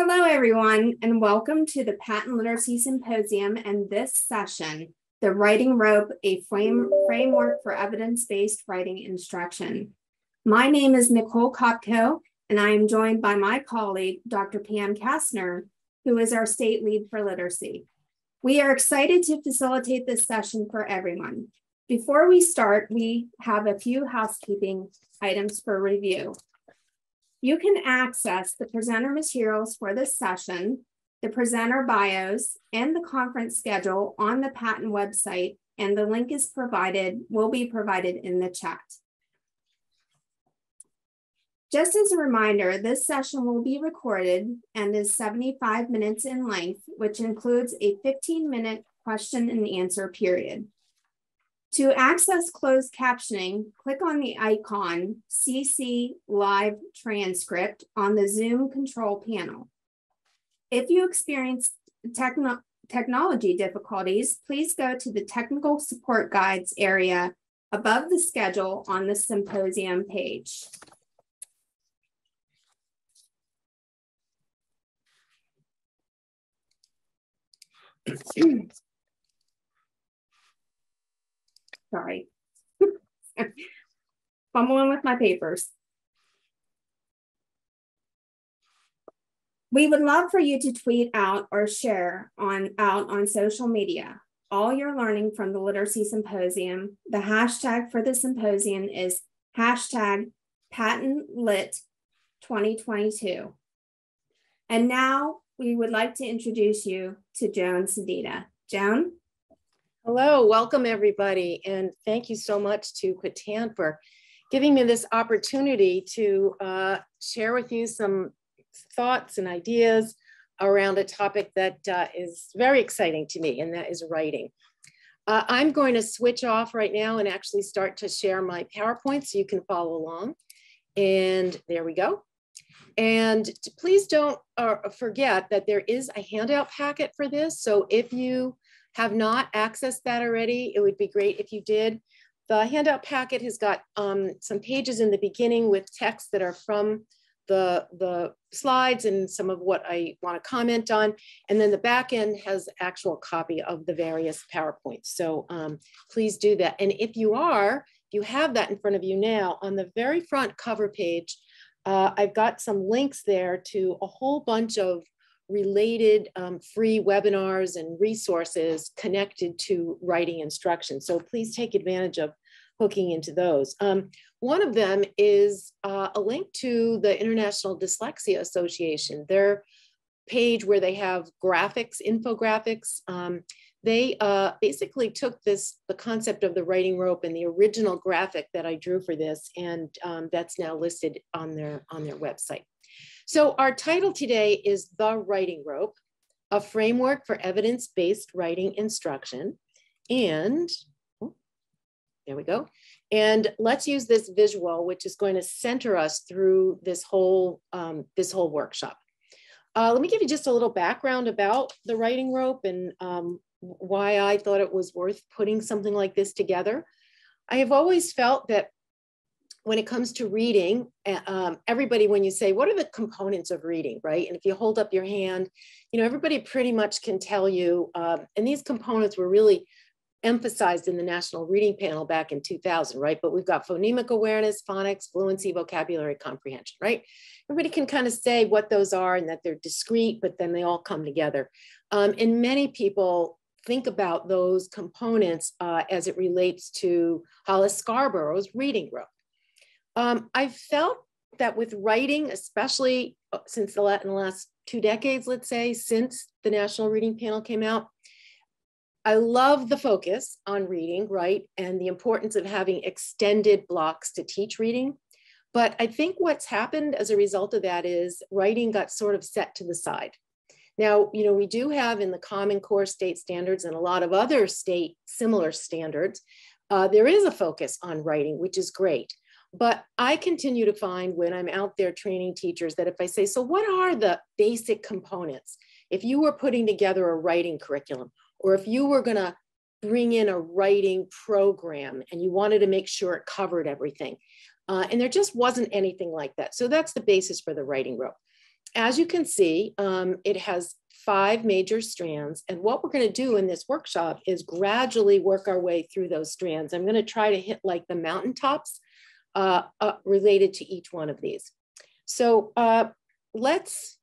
Hello, everyone, and welcome to the PaTTAN Literacy Symposium and this session, The Writing Rope, a frame, Framework for Evidence-Based Writing Instruction. My name is Nicole Kopko, and I am joined by my colleague, Dr. Pam Kastner, who is our state lead for literacy. We are excited to facilitate this session for everyone. Before we start, we have a few housekeeping items for review. You can access the presenter materials for this session, the presenter bios, and the conference schedule on the PaTTAN website, and the link is provided, will be provided in the chat. Just as a reminder, this session will be recorded and is 75 minutes in length, which includes a 15 minute question and answer period. To access closed captioning, click on the icon CC Live Transcript on the Zoom control panel. If you experience techno technology difficulties, please go to the Technical Support Guides area above the schedule on the symposium page. Sorry. Fumbling with my papers. We would love for you to tweet out or share on out on social media all your learning from the Literacy Symposium. The hashtag for the symposium is hashtag PaTTANlit 2022. And now we would like to introduce you to Joan Sedita. Joan? Hello, welcome everybody. And thank you so much to PaTTAN for giving me this opportunity to uh, share with you some thoughts and ideas around a topic that uh, is very exciting to me, and that is writing. Uh, I'm going to switch off right now and actually start to share my PowerPoint so you can follow along. And there we go. And please don't uh, forget that there is a handout packet for this. So if you have not accessed that already, it would be great if you did. The handout packet has got um, some pages in the beginning with text that are from the, the slides and some of what I want to comment on. And then the back end has actual copy of the various PowerPoints. So um, please do that. And if you are, if you have that in front of you now, on the very front cover page, uh, I've got some links there to a whole bunch of related um, free webinars and resources connected to writing instruction. So please take advantage of hooking into those. Um, one of them is uh, a link to the International Dyslexia Association, their page where they have graphics, infographics. Um, they uh, basically took this, the concept of the writing rope and the original graphic that I drew for this, and um, that's now listed on their, on their website. So our title today is The Writing Rope, a framework for evidence-based writing instruction. And oh, there we go. And let's use this visual, which is going to center us through this whole, um, this whole workshop. Uh, let me give you just a little background about the writing rope and um, why I thought it was worth putting something like this together. I have always felt that when it comes to reading, um, everybody, when you say, what are the components of reading, right? And if you hold up your hand, you know, everybody pretty much can tell you, um, and these components were really emphasized in the National Reading Panel back in 2000, right? But we've got phonemic awareness, phonics, fluency, vocabulary, comprehension, right? Everybody can kind of say what those are and that they're discrete, but then they all come together. Um, and many people think about those components uh, as it relates to Hollis Scarborough's reading rope. Um, I felt that with writing, especially uh, since the, in the last two decades, let's say, since the National Reading Panel came out, I love the focus on reading, right? And the importance of having extended blocks to teach reading. But I think what's happened as a result of that is writing got sort of set to the side. Now, you know, we do have in the Common Core state standards and a lot of other state similar standards, uh, there is a focus on writing, which is great. But I continue to find when I'm out there training teachers that if I say, so what are the basic components? If you were putting together a writing curriculum, or if you were going to bring in a writing program and you wanted to make sure it covered everything, uh, and there just wasn't anything like that. So that's the basis for the writing rope. as you can see, um, it has five major strands. And what we're going to do in this workshop is gradually work our way through those strands. I'm going to try to hit like the mountaintops uh, uh, related to each one of these. So uh, let's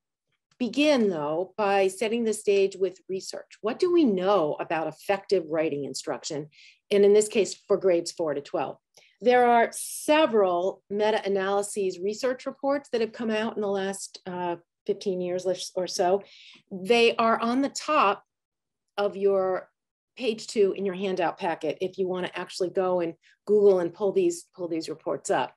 begin though by setting the stage with research. What do we know about effective writing instruction? And in this case, for grades four to 12. There are several meta-analyses research reports that have come out in the last uh, 15 years or so. They are on the top of your page two in your handout packet if you want to actually go and Google and pull these, pull these reports up.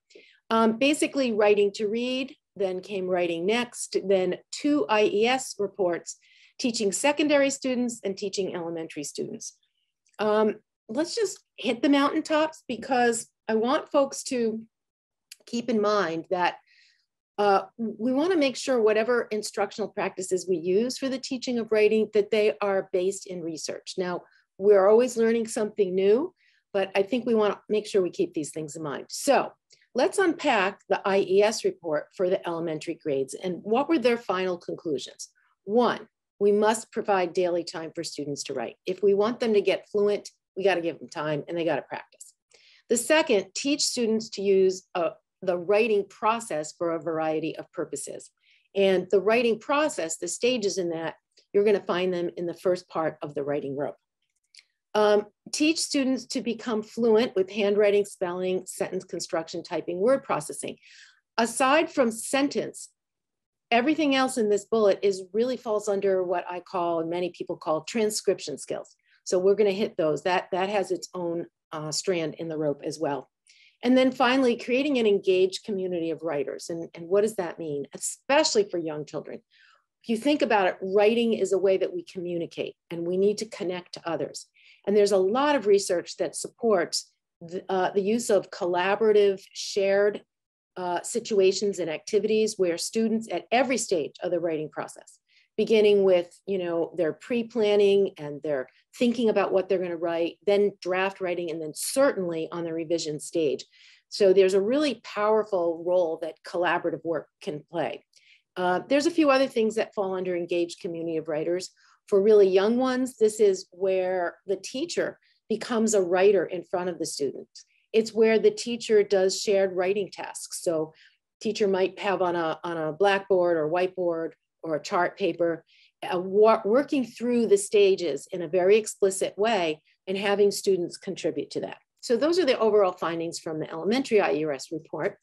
Um, basically, writing to read, then came writing next, then two IES reports teaching secondary students and teaching elementary students. Um, let's just hit the mountaintops because I want folks to keep in mind that uh, we want to make sure whatever instructional practices we use for the teaching of writing, that they are based in research. Now, we're always learning something new, but I think we want to make sure we keep these things in mind. So let's unpack the IES report for the elementary grades and what were their final conclusions. One, we must provide daily time for students to write. If we want them to get fluent, we got to give them time and they got to practice. The second, teach students to use a, the writing process for a variety of purposes. And the writing process, the stages in that, you're going to find them in the first part of the writing rope. Um, teach students to become fluent with handwriting, spelling, sentence construction, typing, word processing. Aside from sentence, everything else in this bullet is really falls under what I call, and many people call transcription skills. So we're going to hit those. That, that has its own uh, strand in the rope as well. And then finally, creating an engaged community of writers. And, and what does that mean, especially for young children? If you think about it, writing is a way that we communicate and we need to connect to others. And there's a lot of research that supports the, uh, the use of collaborative, shared uh, situations and activities where students at every stage of the writing process, beginning with you know their pre-planning and their thinking about what they're going to write, then draft writing, and then certainly on the revision stage. So there's a really powerful role that collaborative work can play. Uh, there's a few other things that fall under engaged community of writers. For really young ones, this is where the teacher becomes a writer in front of the students. It's where the teacher does shared writing tasks. So teacher might have on a, on a blackboard or whiteboard or a chart paper, uh, working through the stages in a very explicit way and having students contribute to that. So those are the overall findings from the elementary IES report.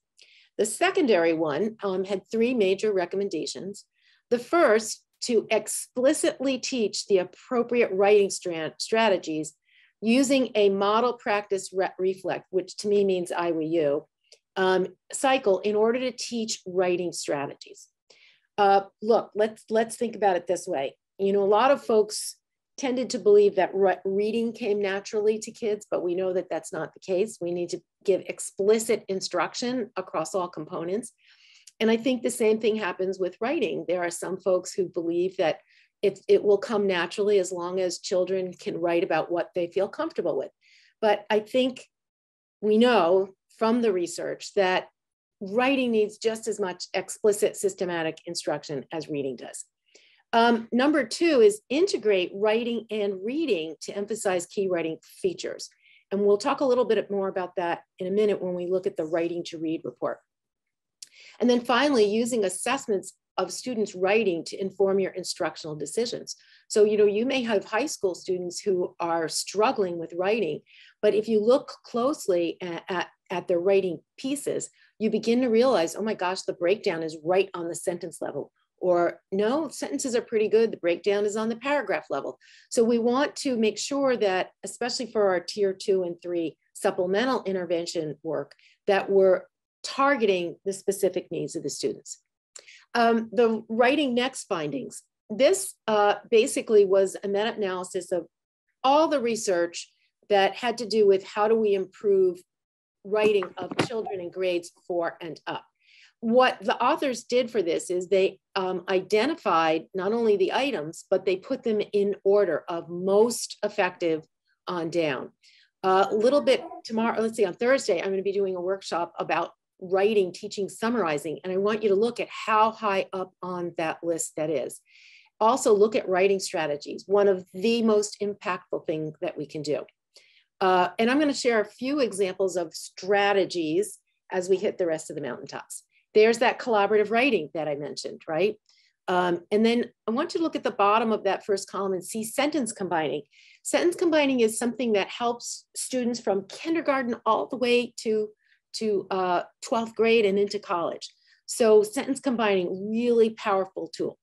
The secondary one um, had three major recommendations. The first, to explicitly teach the appropriate writing strategies using a model practice re reflect, which to me means IWU, um, cycle in order to teach writing strategies. Uh, look, let's let's think about it this way. You know, a lot of folks tended to believe that re reading came naturally to kids, but we know that that's not the case. We need to give explicit instruction across all components. And I think the same thing happens with writing. There are some folks who believe that it, it will come naturally as long as children can write about what they feel comfortable with. But I think we know from the research that writing needs just as much explicit systematic instruction as reading does. Um, number two is integrate writing and reading to emphasize key writing features. And we'll talk a little bit more about that in a minute when we look at the writing to read report. And then finally, using assessments of students writing to inform your instructional decisions. So, you know, you may have high school students who are struggling with writing, but if you look closely at, at, at their writing pieces, you begin to realize, oh my gosh, the breakdown is right on the sentence level. Or no, sentences are pretty good. The breakdown is on the paragraph level. So we want to make sure that, especially for our tier two and three supplemental intervention work, that we're targeting the specific needs of the students. Um, the writing next findings. This uh, basically was a meta-analysis of all the research that had to do with how do we improve writing of children in grades four and up. What the authors did for this is they um, identified not only the items, but they put them in order of most effective on down. A uh, little bit tomorrow, let's see, on Thursday, I'm going to be doing a workshop about writing, teaching, summarizing. And I want you to look at how high up on that list that is. Also look at writing strategies, one of the most impactful things that we can do. Uh, and I'm gonna share a few examples of strategies as we hit the rest of the mountaintops. There's that collaborative writing that I mentioned, right? Um, and then I want you to look at the bottom of that first column and see sentence combining. Sentence combining is something that helps students from kindergarten all the way to, to uh, 12th grade and into college. So sentence combining, really powerful tool.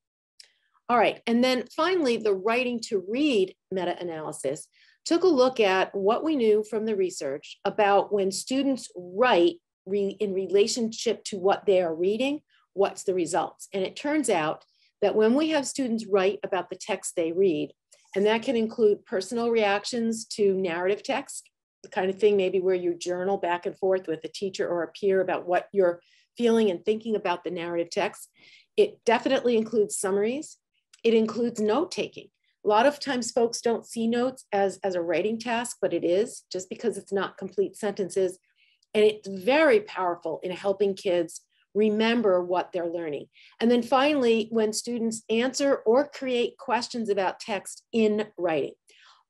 All right, and then finally, the writing to read meta-analysis took a look at what we knew from the research about when students write re in relationship to what they are reading, what's the results. And it turns out that when we have students write about the text they read, and that can include personal reactions to narrative text, the kind of thing maybe where you journal back and forth with a teacher or a peer about what you're feeling and thinking about the narrative text. It definitely includes summaries. It includes note taking. A lot of times folks don't see notes as, as a writing task, but it is just because it's not complete sentences. And it's very powerful in helping kids remember what they're learning. And then finally, when students answer or create questions about text in writing.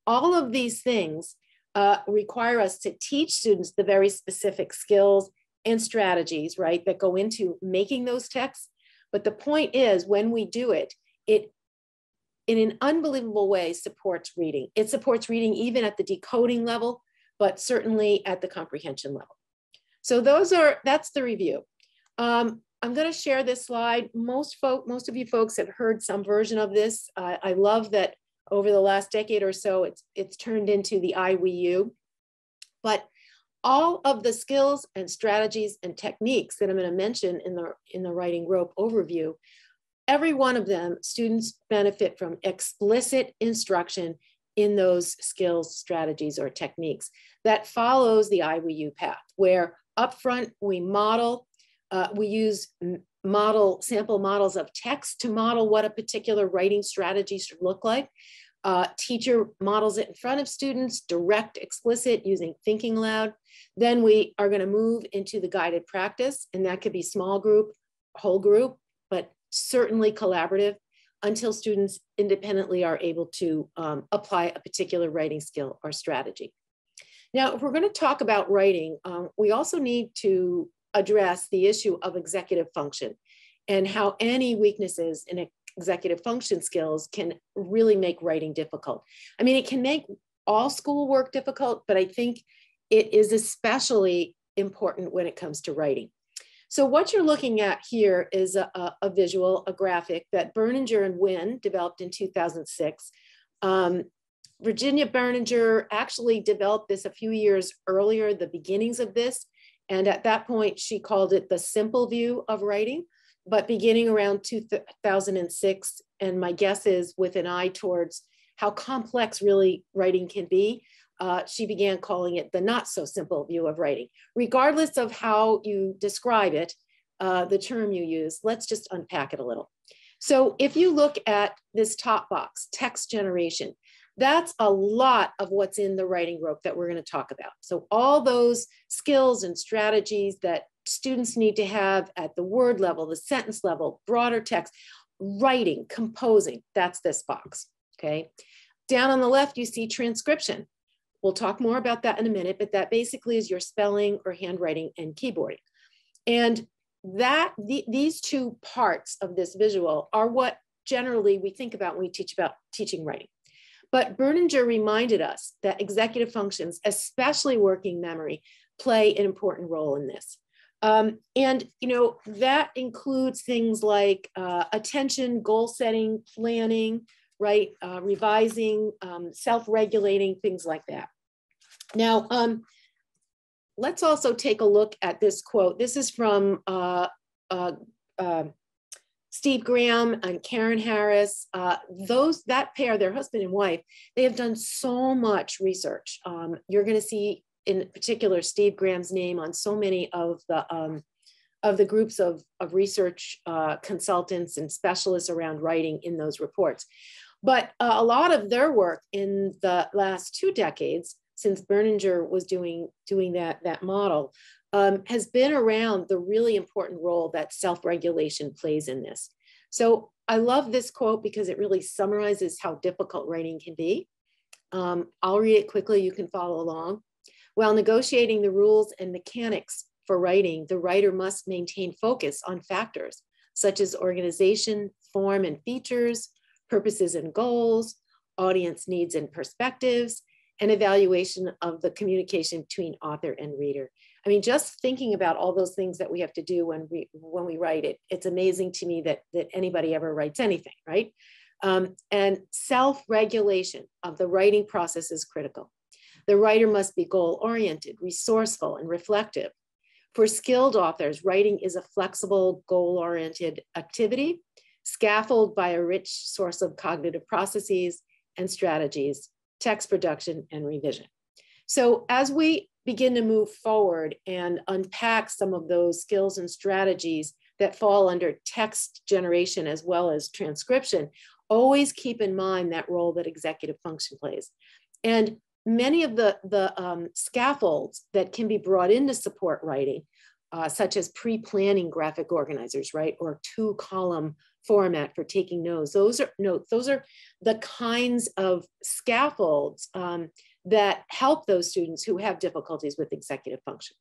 All of these things uh, require us to teach students the very specific skills and strategies, right, that go into making those texts. But the point is, when we do it, it in an unbelievable way supports reading. It supports reading even at the decoding level, but certainly at the comprehension level. So those are, that's the review. Um, I'm going to share this slide. Most folk, most of you folks have heard some version of this. Uh, I love that over the last decade or so, it's, it's turned into the IWU. But all of the skills and strategies and techniques that I'm going to mention in the, in the writing rope overview, every one of them, students benefit from explicit instruction in those skills, strategies, or techniques that follows the IWU path, where upfront we model uh, we use model sample models of text to model what a particular writing strategy should look like. Uh, teacher models it in front of students, direct, explicit, using thinking aloud. Then we are gonna move into the guided practice, and that could be small group, whole group, but certainly collaborative until students independently are able to um, apply a particular writing skill or strategy. Now, if we're gonna talk about writing, um, we also need to address the issue of executive function and how any weaknesses in executive function skills can really make writing difficult. I mean, it can make all schoolwork difficult, but I think it is especially important when it comes to writing. So what you're looking at here is a, a, visual, a graphic that Berninger and Winn developed in 2006. Um, Virginia Berninger actually developed this a few years earlier, the beginnings of this, and at that point, she called it the simple view of writing. But beginning around 2006, and my guess is with an eye towards how complex really writing can be, uh, she began calling it the not so simple view of writing. Regardless of how you describe it, uh, the term you use, let's just unpack it a little. So if you look at this top box, text generation, that's a lot of what's in the writing rope that we're going to talk about. So all those skills and strategies that students need to have at the word level, the sentence level, broader text, writing, composing, that's this box, okay? Down on the left, you see transcription. We'll talk more about that in a minute, but that basically is your spelling or handwriting and keyboarding. And that the, these two parts of this visual are what generally we think about when we teach about teaching writing. But Berninger reminded us that executive functions, especially working memory, play an important role in this. Um, and you know that includes things like uh, attention, goal setting, planning, right, uh, revising, um, self-regulating, things like that. Now, um, let's also take a look at this quote. This is from uh, uh, uh Steve Graham and Karen Harris, uh, those that pair, their husband and wife, they have done so much research. Um, you're going to see, in particular, Steve Graham's name on so many of the um, of the groups of, of research uh, consultants and specialists around writing in those reports. But uh, a lot of their work in the last two decades since Berninger was doing, doing that, that model, um, has been around the really important role that self-regulation plays in this. So I love this quote because it really summarizes how difficult writing can be. Um, I'll read it quickly, you can follow along. While negotiating the rules and mechanics for writing, the writer must maintain focus on factors such as organization, form and features, purposes and goals, audience needs and perspectives, and evaluation of the communication between author and reader. I mean, just thinking about all those things that we have to do when we when we write it, it's amazing to me that that anybody ever writes anything, right? Um, and self-regulation of the writing process is critical. The writer must be goal-oriented, resourceful, and reflective. For skilled authors, writing is a flexible, goal-oriented activity, scaffolded by a rich source of cognitive processes and strategies, text production, and revision. So as we begin to move forward and unpack some of those skills and strategies that fall under text generation as well as transcription, always keep in mind that role that executive function plays. And many of the, the um, scaffolds that can be brought in to support writing, uh, such as pre-planning graphic organizers, right, or two column format for taking notes. Those are notes. Those are the kinds of scaffolds um, that help those students who have difficulties with executive function.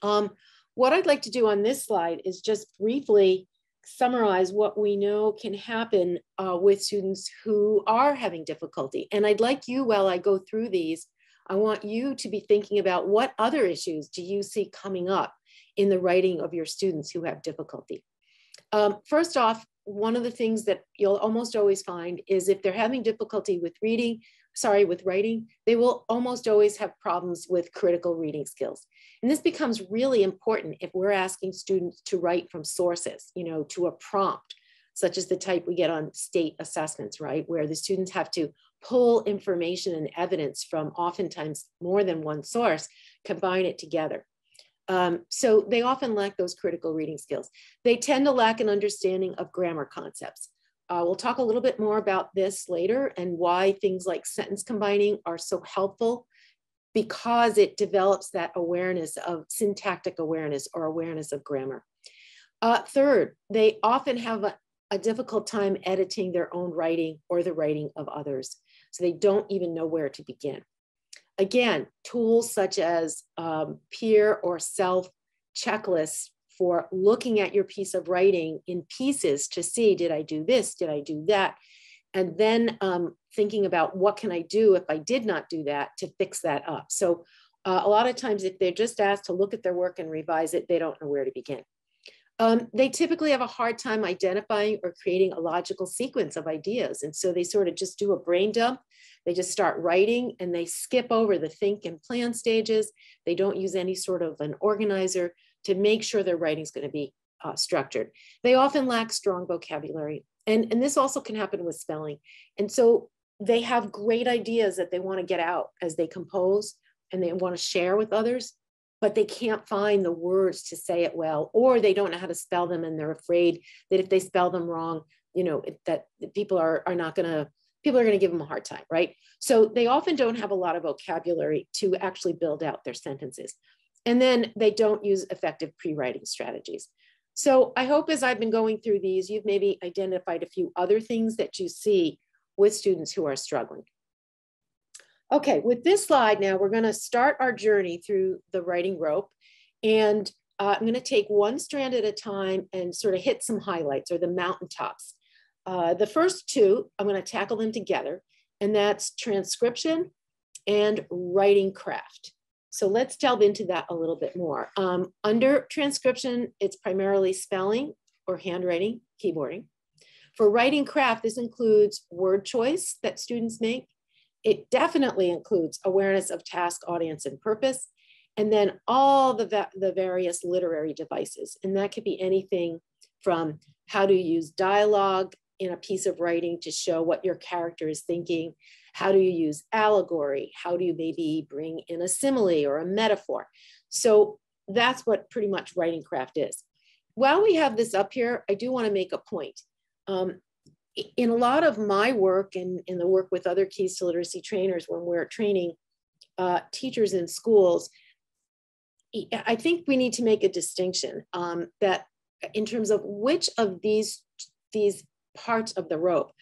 Um, what I'd like to do on this slide is just briefly summarize what we know can happen uh, with students who are having difficulty. And I'd like you, while I go through these, I want you to be thinking about what other issues do you see coming up in the writing of your students who have difficulty. Um, first off, one of the things that you'll almost always find is if they're having difficulty with reading, sorry, with writing, they will almost always have problems with critical reading skills. And this becomes really important if we're asking students to write from sources, you know, to a prompt, such as the type we get on state assessments, right? Where the students have to pull information and evidence from oftentimes more than one source, combine it together. Um, so they often lack those critical reading skills. They tend to lack an understanding of grammar concepts. Uh, we'll talk a little bit more about this later and why things like sentence combining are so helpful because it develops that awareness of syntactic awareness or awareness of grammar. Uh, third, they often have a, a difficult time editing their own writing or the writing of others. So they don't even know where to begin. Again, tools such as um, peer or self checklists for looking at your piece of writing in pieces to see, did I do this? Did I do that? And then um, thinking about what can I do if I did not do that to fix that up. So uh, a lot of times if they're just asked to look at their work and revise it, they don't know where to begin. Um, they typically have a hard time identifying or creating a logical sequence of ideas. And so they sort of just do a brain dump. They just start writing and they skip over the think and plan stages. They don't use any sort of an organizer to make sure their writing is going to be uh, structured. They often lack strong vocabulary. And, and this also can happen with spelling. And so they have great ideas that they want to get out as they compose and they want to share with others, but they can't find the words to say it well, or they don't know how to spell them and they're afraid that if they spell them wrong, you know, that people are, are not going to, people are going to give them a hard time, right? So they often don't have a lot of vocabulary to actually build out their sentences. And then they don't use effective pre-writing strategies. So I hope as I've been going through these, you've maybe identified a few other things that you see with students who are struggling. Okay, with this slide now, we're gonna start our journey through the writing rope. And uh, I'm gonna take one strand at a time and sort of hit some highlights or the mountaintops. Uh, the first two, I'm gonna tackle them together, and that's transcription and writing craft. So let's delve into that a little bit more. Um, under transcription, it's primarily spelling or handwriting, keyboarding. For writing craft, this includes word choice that students make. It definitely includes awareness of task, audience, and purpose, and then all the, the various literary devices. And that could be anything from how to use dialogue in a piece of writing to show what your character is thinking, how do you use allegory? How do you maybe bring in a simile or a metaphor? So that's what pretty much writing craft is. While we have this up here, I do want to make a point. Um, in a lot of my work and in the work with other keys to literacy trainers when we're training uh, teachers in schools, I think we need to make a distinction um, that in terms of which of these, these parts of the rope,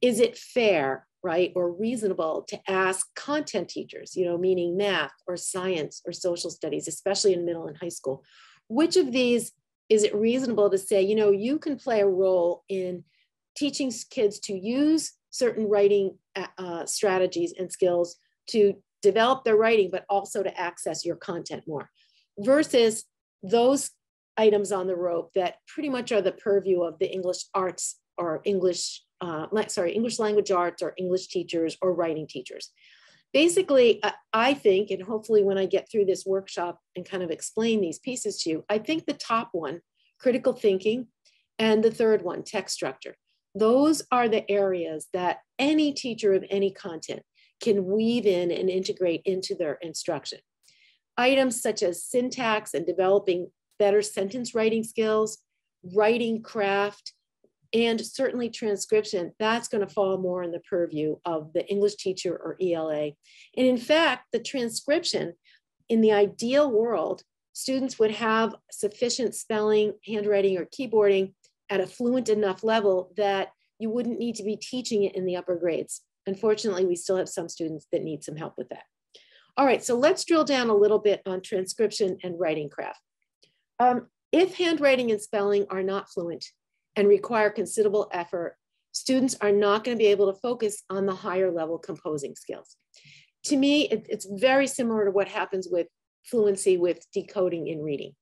is it fair, right, or reasonable to ask content teachers, you know, meaning math or science or social studies, especially in middle and high school, which of these is it reasonable to say, you know, you can play a role in teaching kids to use certain writing uh, uh, strategies and skills to develop their writing, but also to access your content more, versus those items on the rope that pretty much are the purview of the English arts or English, uh, sorry, English language arts or English teachers or writing teachers. Basically, I think, and hopefully when I get through this workshop and kind of explain these pieces to you, I think the top one, critical thinking, and the third one, text structure, those are the areas that any teacher of any content can weave in and integrate into their instruction. Items such as syntax and developing better sentence writing skills, writing craft, and certainly transcription, that's going to fall more in the purview of the English teacher or ELA. And in fact, the transcription in the ideal world, students would have sufficient spelling, handwriting, or keyboarding at a fluent enough level that you wouldn't need to be teaching it in the upper grades. Unfortunately, we still have some students that need some help with that. All right, so let's drill down a little bit on transcription and writing craft. Um, if handwriting and spelling are not fluent and require considerable effort, students are not going to be able to focus on the higher level composing skills. To me, it, it's very similar to what happens with fluency with decoding in reading.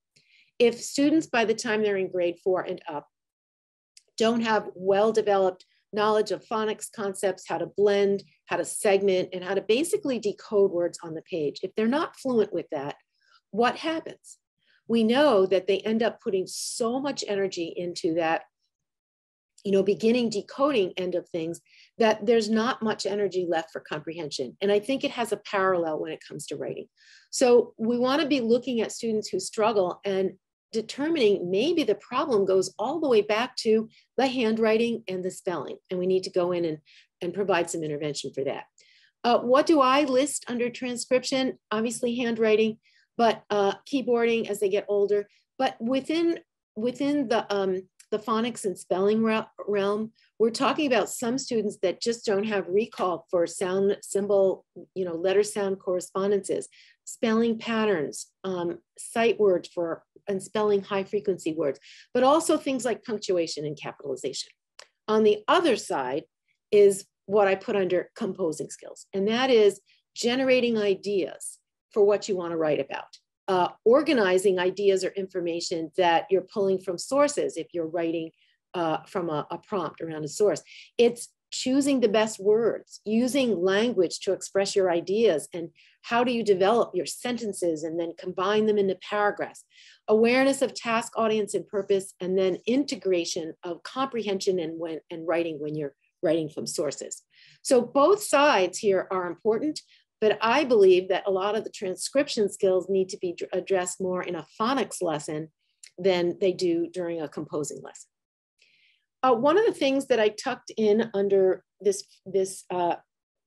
If students, by the time they're in grade four and up, don't have well-developed knowledge of phonics concepts, how to blend, how to segment, and how to basically decode words on the page. If they're not fluent with that, what happens? We know that they end up putting so much energy into that, you know, beginning decoding end of things that there's not much energy left for comprehension. And I think it has a parallel when it comes to writing. So we want to be looking at students who struggle and determining maybe the problem goes all the way back to the handwriting and the spelling. And we need to go in and, and provide some intervention for that. Uh, what do I list under transcription? Obviously handwriting, but uh, keyboarding as they get older. But within, within the, um, the phonics and spelling realm, we're talking about some students that just don't have recall for sound symbol, you know, letter sound correspondences, spelling patterns, um, sight words for and spelling high frequency words, but also things like punctuation and capitalization. On the other side is what I put under composing skills, and that is generating ideas for what you want to write about. Uh, organizing ideas or information that you're pulling from sources if you're writing uh, from a, a prompt around a source. It's choosing the best words, using language to express your ideas, and how do you develop your sentences and then combine them into paragraphs. Awareness of task, audience, and purpose, and then integration of comprehension and, when, and writing when you're writing from sources. So both sides here are important, but I believe that a lot of the transcription skills need to be addressed more in a phonics lesson than they do during a composing lesson. Uh, one of the things that I tucked in under this, this uh,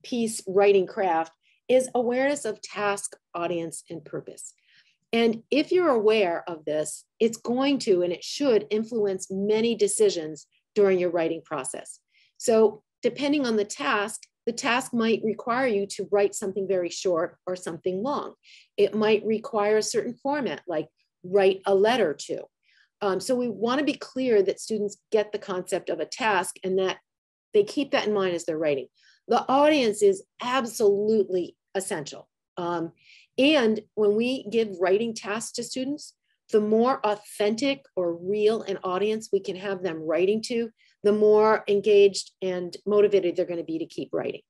piece, Writing Craft, is awareness of task, audience, and purpose. And if you're aware of this, it's going to and it should influence many decisions during your writing process. So, depending on the task, the task might require you to write something very short or something long. It might require a certain format, like write a letter to. Um, so we want to be clear that students get the concept of a task and that they keep that in mind as they're writing. The audience is absolutely essential. Um, and when we give writing tasks to students, the more authentic or real an audience we can have them writing to, the more engaged and motivated they're going to be to keep writing.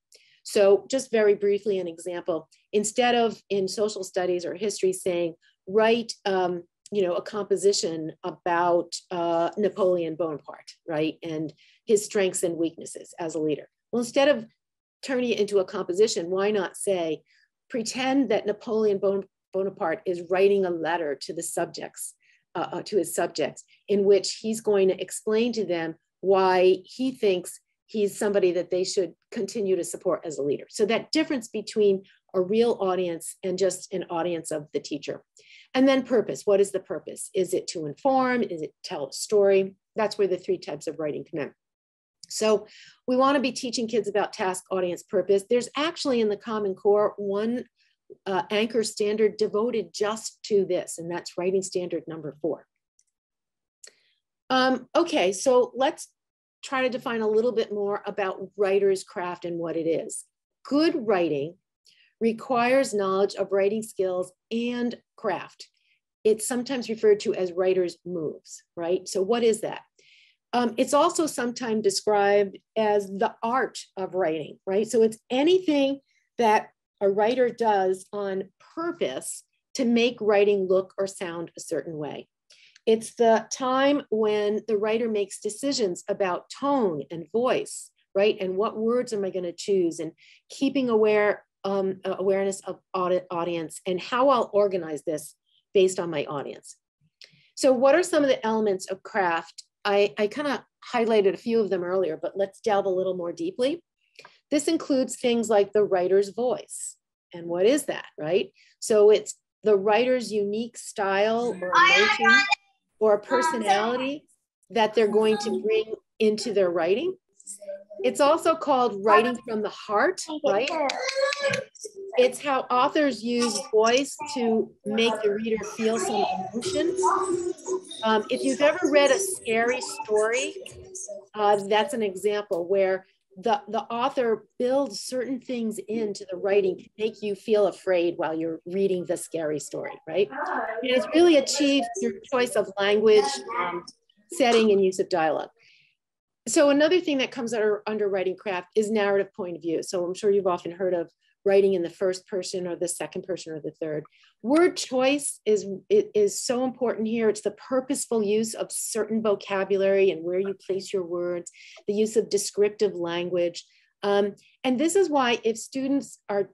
So just very briefly, an example, instead of in social studies or history saying, write um, you know, a composition about uh, Napoleon Bonaparte, right? And his strengths and weaknesses as a leader. Well, instead of turning it into a composition, why not say, pretend that Napoleon Bonaparte is writing a letter to the subjects, uh, uh, to his subjects, in which he's going to explain to them why he thinks he's somebody that they should continue to support as a leader. So that difference between a real audience and just an audience of the teacher. And then purpose, what is the purpose? Is it to inform? Is it tell a story? That's where the three types of writing come in. So we wanna be teaching kids about task, audience, purpose. There's actually in the Common Core one uh, anchor standard devoted just to this, and that's writing standard number four. Um, okay, so let's try to define a little bit more about writer's craft and what it is. Good writing requires knowledge of writing skills and craft. It's sometimes referred to as writer's moves, right? So what is that? Um, it's also sometimes described as the art of writing, right? So it's anything that a writer does on purpose to make writing look or sound a certain way. It's the time when the writer makes decisions about tone and voice, right? And what words am I going to choose? And keeping aware um, awareness of audience and how I'll organize this based on my audience. So, what are some of the elements of craft? I, I kind of highlighted a few of them earlier, but let's delve a little more deeply. This includes things like the writer's voice. And what is that, right? So, it's the writer's unique style or emotion or a personality that they're going to bring into their writing. It's also called writing from the heart, right? It's how authors use voice to make the reader feel some emotion. Um, if you've ever read a scary story, uh, that's an example where the, the author builds certain things into the writing to make you feel afraid while you're reading the scary story, right? And it's really achieved through choice of language, um, setting, and use of dialogue. So another thing that comes under, under writing craft is narrative point of view. So I'm sure you've often heard of writing in the first person or the second person or the third. Word choice is, is so important here. It's the purposeful use of certain vocabulary and where you place your words, the use of descriptive language. Um, and this is why if students are,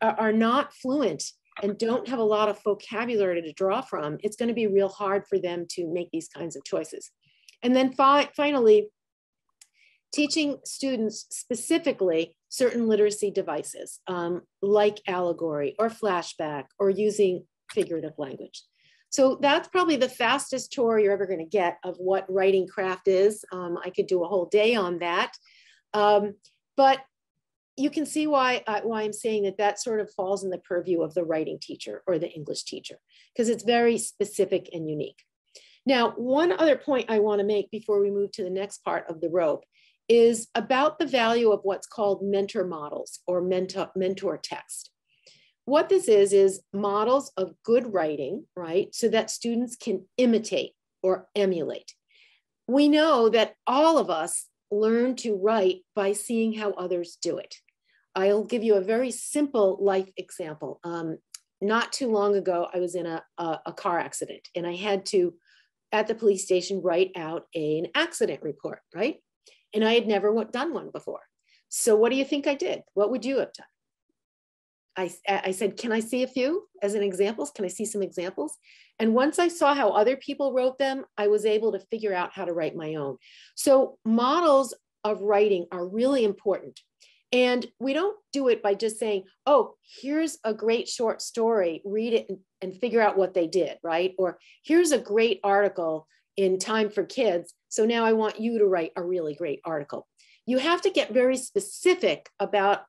are not fluent and don't have a lot of vocabulary to draw from, it's gonna be real hard for them to make these kinds of choices. And then fi finally, teaching students specifically certain literacy devices um, like allegory or flashback or using figurative language. So that's probably the fastest tour you're ever going to get of what writing craft is. Um, I could do a whole day on that. Um, but you can see why, uh, why I'm saying that that sort of falls in the purview of the writing teacher or the English teacher, because it's very specific and unique. Now, one other point I want to make before we move to the next part of the rope is about the value of what's called mentor models or mentor, mentor text. What this is, is models of good writing, right? So that students can imitate or emulate. We know that all of us learn to write by seeing how others do it. I'll give you a very simple life example. Um, not too long ago, I was in a, a, a, car accident and I had to, at the police station, write out a, an accident report, right? And I had never done one before. So what do you think I did? What would you have done? I, I said, can I see a few as an examples? Can I see some examples? And once I saw how other people wrote them, I was able to figure out how to write my own. So models of writing are really important. And we don't do it by just saying, oh, here's a great short story, read it and, and figure out what they did, right? Or here's a great article in Time for Kids so now I want you to write a really great article. You have to get very specific about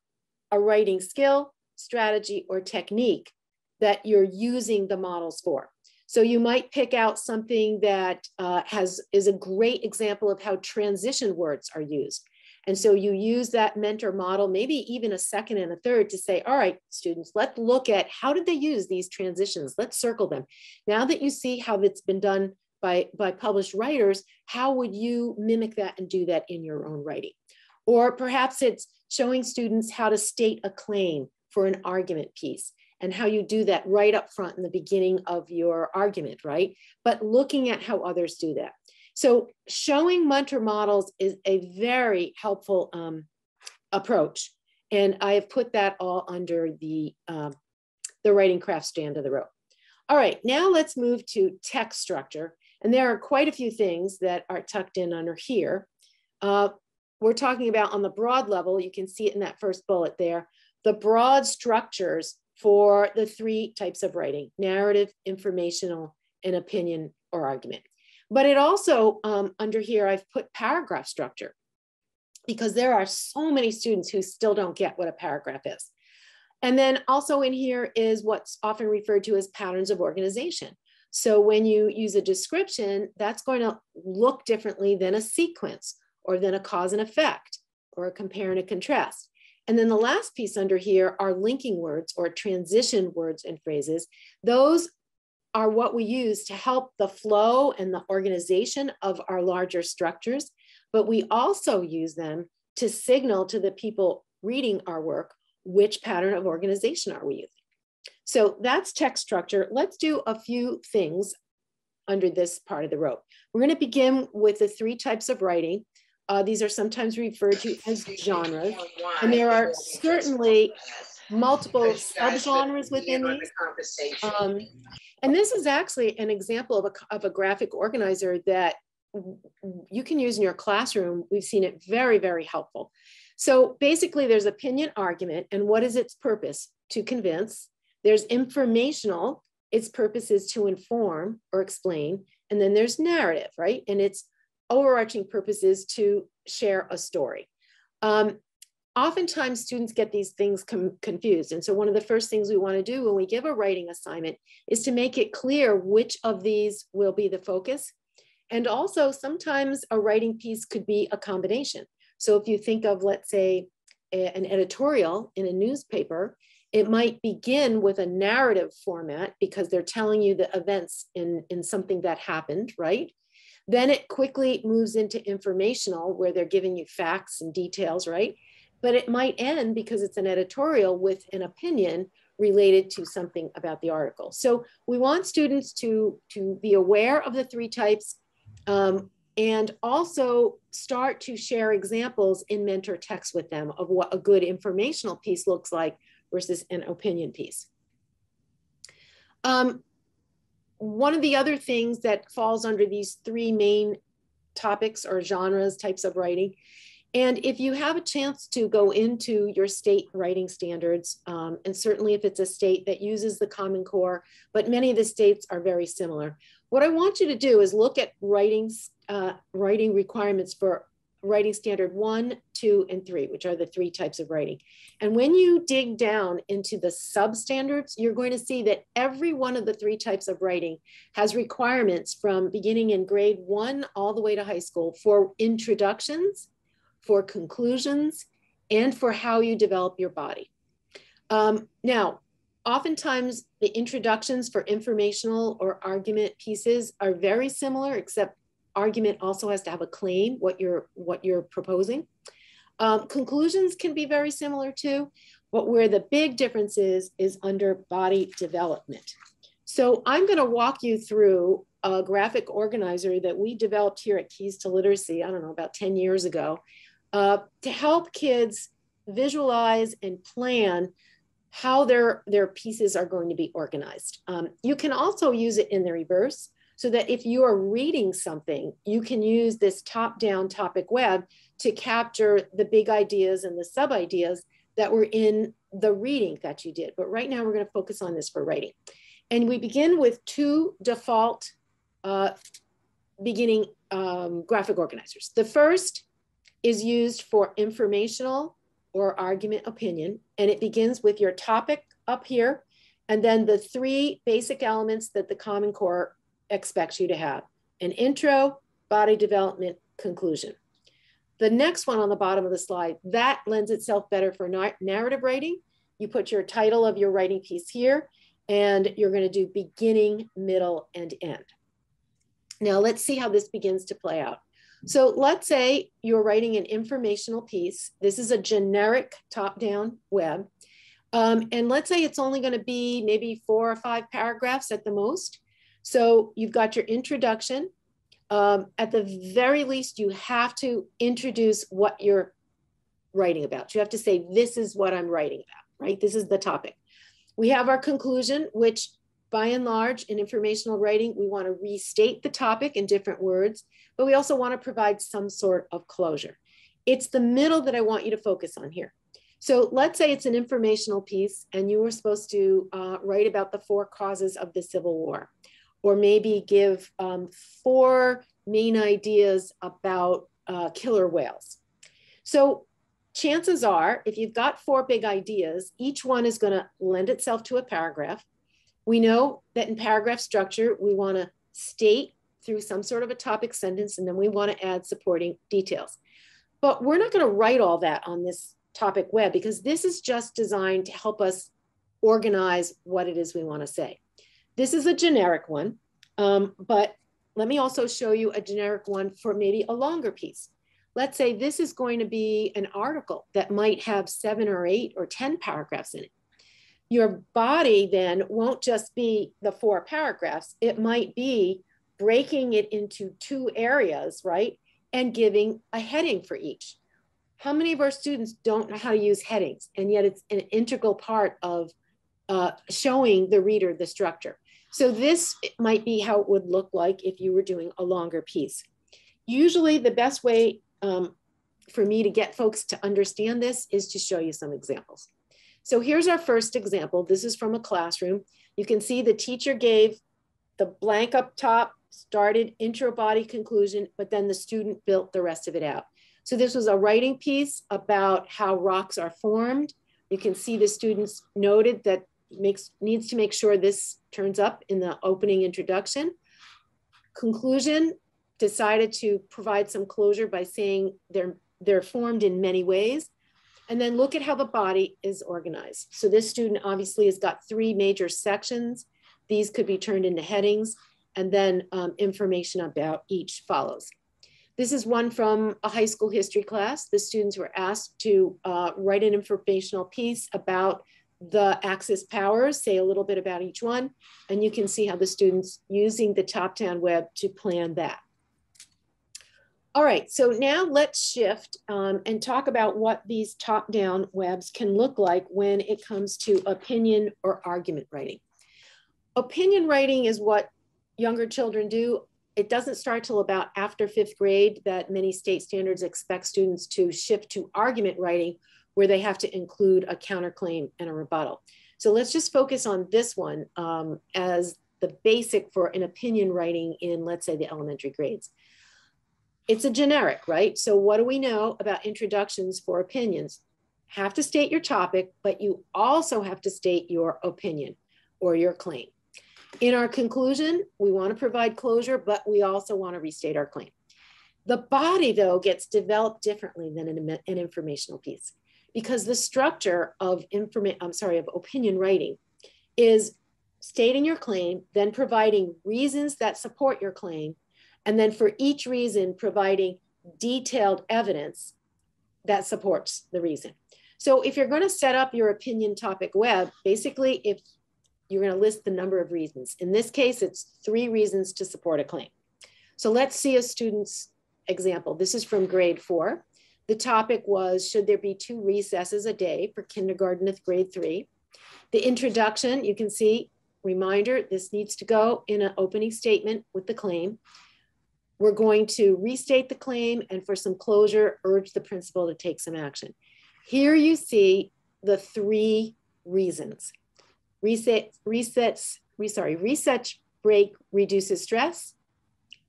a writing skill, strategy, or technique that you're using the models for. So you might pick out something that uh, has is a great example of how transition words are used. And so you use that mentor model, maybe even a second and a third to say, all right, students, let's look at how did they use these transitions? Let's circle them. Now that you see how it's been done by, by published writers, how would you mimic that and do that in your own writing? Or perhaps it's showing students how to state a claim for an argument piece and how you do that right up front in the beginning of your argument, right? But looking at how others do that. So showing mentor models is a very helpful um, approach. And I have put that all under the, um, the writing craft stand of the rope. All right, now let's move to text structure. And there are quite a few things that are tucked in under here. Uh, we're talking about on the broad level, you can see it in that first bullet there, the broad structures for the three types of writing, narrative, informational, and opinion or argument. But it also, um, under here, I've put paragraph structure because there are so many students who still don't get what a paragraph is. And then also in here is what's often referred to as patterns of organization. So when you use a description, that's going to look differently than a sequence or than a cause and effect or a compare and a contrast. And then the last piece under here are linking words or transition words and phrases. Those are what we use to help the flow and the organization of our larger structures, but we also use them to signal to the people reading our work which pattern of organization are we using. So that's text structure. Let's do a few things under this part of the rope. We're going to begin with the three types of writing. Uh, these are sometimes referred to as genres, and there are certainly multiple subgenres within these. Um, and this is actually an example of a, of a graphic organizer that you can use in your classroom. We've seen it very, very helpful. So basically there's opinion argument and what is its purpose? To convince. There's informational, its purpose is to inform or explain. And then there's narrative, right? And its overarching purpose is to share a story. Um, oftentimes students get these things confused. And so one of the first things we wanna do when we give a writing assignment is to make it clear which of these will be the focus. And also sometimes a writing piece could be a combination. So if you think of, let's say, a, an editorial in a newspaper, it might begin with a narrative format because they're telling you the events in, in something that happened, right? Then it quickly moves into informational where they're giving you facts and details, right? But it might end because it's an editorial with an opinion related to something about the article. So we want students to, to be aware of the three types um, and also start to share examples in mentor text with them of what a good informational piece looks like versus an opinion piece. Um, one of the other things that falls under these three main topics or genres, types of writing, and if you have a chance to go into your state writing standards, um, and certainly if it's a state that uses the Common Core, but many of the states are very similar. What I want you to do is look at writing, uh, writing requirements for writing standard one, two, and three, which are the three types of writing. And when you dig down into the substandards, you're going to see that every one of the three types of writing has requirements from beginning in grade one all the way to high school for introductions, for conclusions, and for how you develop your body. Um, now, oftentimes the introductions for informational or argument pieces are very similar, except argument also has to have a claim, what you're, what you're proposing. Um, conclusions can be very similar too, but where the big difference is, is under body development. So I'm gonna walk you through a graphic organizer that we developed here at Keys to Literacy, I don't know, about 10 years ago, uh, to help kids visualize and plan how their, their pieces are going to be organized. Um, you can also use it in the reverse so that if you are reading something, you can use this top-down topic web to capture the big ideas and the sub-ideas that were in the reading that you did. But right now we're gonna focus on this for writing. And we begin with two default uh, beginning um, graphic organizers. The first is used for informational or argument opinion, and it begins with your topic up here, and then the three basic elements that the Common Core expects you to have, an intro, body development, conclusion. The next one on the bottom of the slide, that lends itself better for narrative writing. You put your title of your writing piece here, and you're gonna do beginning, middle, and end. Now let's see how this begins to play out. So let's say you're writing an informational piece. This is a generic top-down web. Um, and let's say it's only going to be maybe four or five paragraphs at the most. So you've got your introduction. Um, at the very least, you have to introduce what you're writing about. You have to say, this is what I'm writing about, right? This is the topic. We have our conclusion, which by and large, in informational writing, we want to restate the topic in different words, but we also want to provide some sort of closure. It's the middle that I want you to focus on here. So let's say it's an informational piece and you were supposed to uh, write about the four causes of the Civil War, or maybe give um, four main ideas about uh, killer whales. So chances are, if you've got four big ideas, each one is going to lend itself to a paragraph. We know that in paragraph structure, we want to state through some sort of a topic sentence, and then we want to add supporting details. But we're not going to write all that on this topic web because this is just designed to help us organize what it is we want to say. This is a generic one, um, but let me also show you a generic one for maybe a longer piece. Let's say this is going to be an article that might have seven or eight or 10 paragraphs in it. Your body then won't just be the four paragraphs, it might be breaking it into two areas, right? And giving a heading for each. How many of our students don't know how to use headings? And yet it's an integral part of uh, showing the reader the structure. So this might be how it would look like if you were doing a longer piece. Usually the best way um, for me to get folks to understand this is to show you some examples. So here's our first example. This is from a classroom. You can see the teacher gave the blank up top, started intro body conclusion, but then the student built the rest of it out. So this was a writing piece about how rocks are formed. You can see the students noted that makes needs to make sure this turns up in the opening introduction. Conclusion, decided to provide some closure by saying they're, they're formed in many ways. And then look at how the body is organized. So this student obviously has got three major sections. These could be turned into headings and then um, information about each follows. This is one from a high school history class. The students were asked to uh, write an informational piece about the Axis powers, say a little bit about each one, and you can see how the students using the top-down web to plan that. All right, so now let's shift um, and talk about what these top-down webs can look like when it comes to opinion or argument writing. Opinion writing is what younger children do. It doesn't start till about after fifth grade that many state standards expect students to shift to argument writing where they have to include a counterclaim and a rebuttal. So let's just focus on this one um, as the basic for an opinion writing in, let's say, the elementary grades it's a generic, right? So what do we know about introductions for opinions? Have to state your topic, but you also have to state your opinion or your claim. In our conclusion, we want to provide closure, but we also want to restate our claim. The body, though, gets developed differently than an, an informational piece because the structure of information, I'm sorry, of opinion writing is stating your claim, then providing reasons that support your claim, and then for each reason, providing detailed evidence that supports the reason. So if you're going to set up your opinion topic web, basically, if you're going to list the number of reasons. In this case, it's three reasons to support a claim. So let's see a student's example. This is from grade four. The topic was, should there be two recesses a day for kindergarten at grade three? The introduction, you can see, reminder, this needs to go in an opening statement with the claim. We're going to restate the claim and for some closure, urge the principal to take some action. Here you see the three reasons. Reset, resets, re, sorry, reset break reduces stress,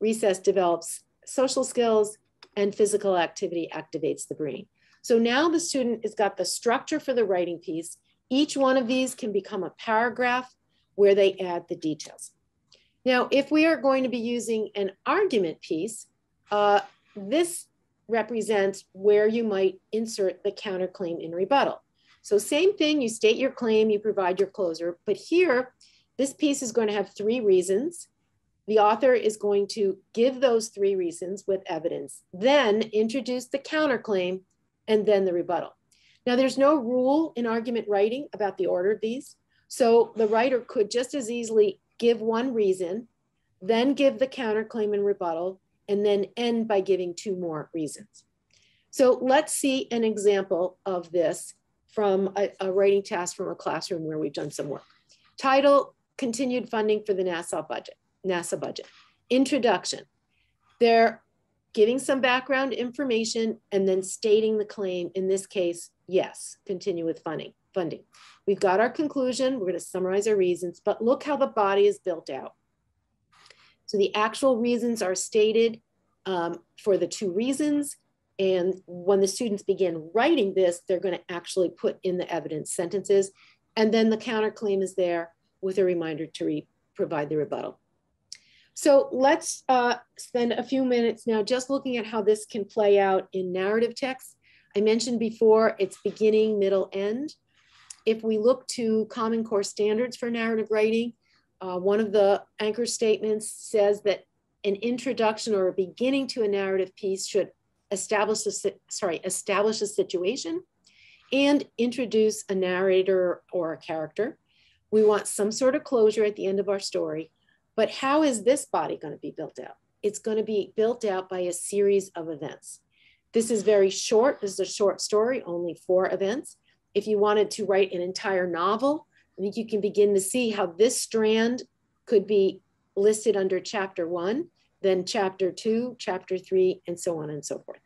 recess develops social skills, and physical activity activates the brain. So now the student has got the structure for the writing piece. Each one of these can become a paragraph where they add the details. Now, if we are going to be using an argument piece, uh, this represents where you might insert the counterclaim in rebuttal. So same thing, you state your claim, you provide your closer, but here, this piece is going to have three reasons. The author is going to give those three reasons with evidence, then introduce the counterclaim, and then the rebuttal. Now, there's no rule in argument writing about the order of these. So the writer could just as easily give one reason, then give the counterclaim and rebuttal, and then end by giving two more reasons. So let's see an example of this from a, a writing task from a classroom where we've done some work. Title, continued funding for the NASA budget, NASA budget. Introduction, they're giving some background information and then stating the claim, in this case, Yes, continue with funding. Funding. We've got our conclusion. We're going to summarize our reasons, but look how the body is built out. So the actual reasons are stated um, for the two reasons. And when the students begin writing this, they're going to actually put in the evidence sentences. And then the counterclaim is there with a reminder to provide the rebuttal. So let's uh, spend a few minutes now just looking at how this can play out in narrative text. I mentioned before it's beginning, middle, end. If we look to Common Core standards for narrative writing, uh, one of the anchor statements says that an introduction or a beginning to a narrative piece should establish a, sorry, establish a situation and introduce a narrator or a character. We want some sort of closure at the end of our story but how is this body going to be built out? It's going to be built out by a series of events. This is very short. This is a short story, only four events. If you wanted to write an entire novel, I think you can begin to see how this strand could be listed under chapter one, then chapter two, chapter three, and so on and so forth.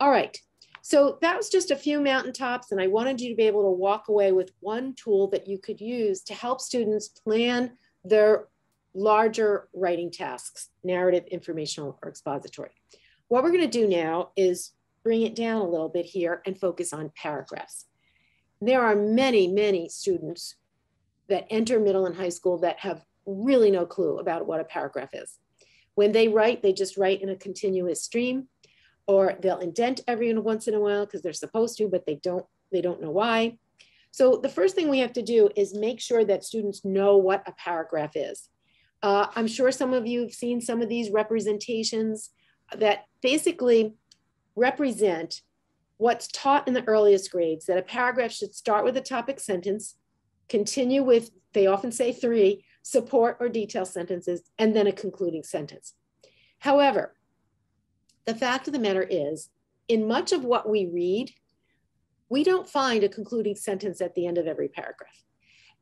All right, so that was just a few mountaintops, and I wanted you to be able to walk away with one tool that you could use to help students plan their larger writing tasks, narrative, informational, or expository. What we're going to do now is bring it down a little bit here and focus on paragraphs. There are many, many students that enter middle and high school that have really no clue about what a paragraph is. When they write, they just write in a continuous stream, or they'll indent every once in a while because they're supposed to, but they don't, they don't know why. So the first thing we have to do is make sure that students know what a paragraph is. Uh, I'm sure some of you have seen some of these representations that basically represent what's taught in the earliest grades, that a paragraph should start with a topic sentence, continue with, they often say three, support or detail sentences, and then a concluding sentence. However, the fact of the matter is, in much of what we read, we don't find a concluding sentence at the end of every paragraph.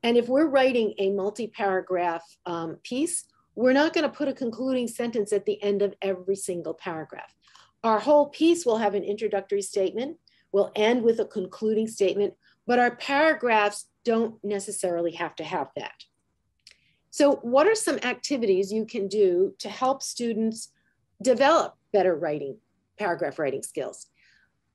And if we're writing a multi-paragraph um, piece, we're not going to put a concluding sentence at the end of every single paragraph. Our whole piece will have an introductory statement, We'll end with a concluding statement, but our paragraphs don't necessarily have to have that. So what are some activities you can do to help students develop better writing, paragraph writing skills?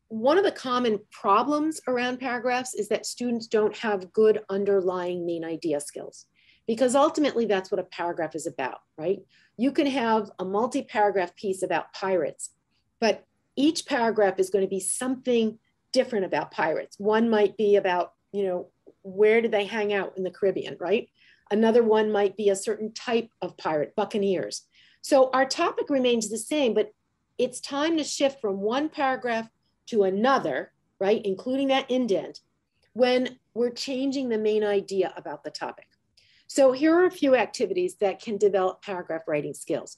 One of the common problems around paragraphs is that students don't have good underlying main idea skills because ultimately that's what a paragraph is about, right? You can have a multi-paragraph piece about pirates, but each paragraph is going to be something different about pirates. One might be about, you know, where do they hang out in the Caribbean, right? Another one might be a certain type of pirate, buccaneers. So our topic remains the same, but it's time to shift from one paragraph to another, right, including that indent, when we're changing the main idea about the topic. So here are a few activities that can develop paragraph writing skills.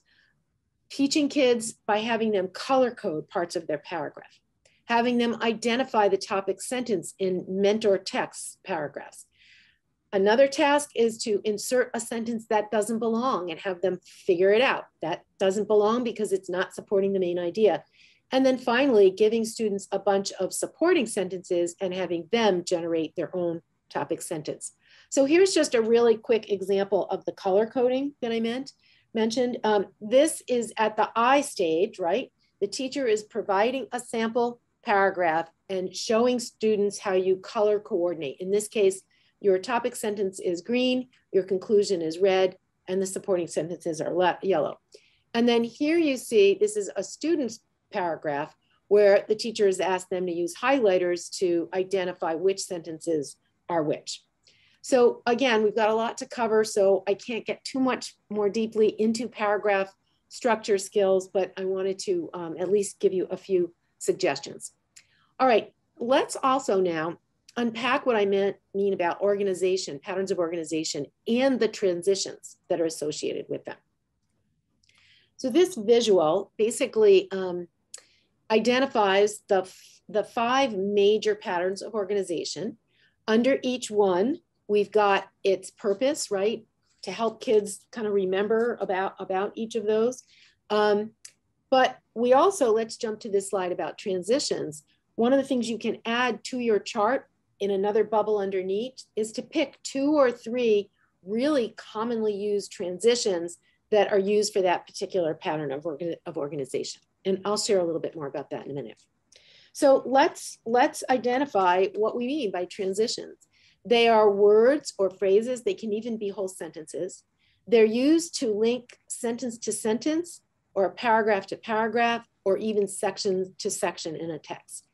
Teaching kids by having them color code parts of their paragraph, having them identify the topic sentence in mentor text paragraphs. Another task is to insert a sentence that doesn't belong and have them figure it out. That doesn't belong because it's not supporting the main idea. And then finally, giving students a bunch of supporting sentences and having them generate their own topic sentence. So here's just a really quick example of the color coding that I meant mentioned. Um, this is at the I stage, right? The teacher is providing a sample paragraph and showing students how you color coordinate. In this case, your topic sentence is green, your conclusion is red, and the supporting sentences are yellow. And then here you see, this is a student's paragraph where the teacher has asked them to use highlighters to identify which sentences are which. So again, we've got a lot to cover, so I can't get too much more deeply into paragraph structure skills, but I wanted to um, at least give you a few suggestions. All right, let's also now unpack what I meant mean about organization, patterns of organization, and the transitions that are associated with them. So this visual basically um, identifies the, the five major patterns of organization. Under each one, we've got its purpose, right? To help kids kind of remember about, about each of those. Um, but we also, let's jump to this slide about transitions. one of the things you can add to your chart in another bubble underneath is to pick two or three really commonly used transitions that are used for that particular pattern of, organ of organization. And I'll share a little bit more about that in a minute. So let's, let's identify what we mean by transitions. They are words or phrases. They can even be whole sentences. They're used to link sentence to sentence or paragraph to paragraph or even section to section in a text.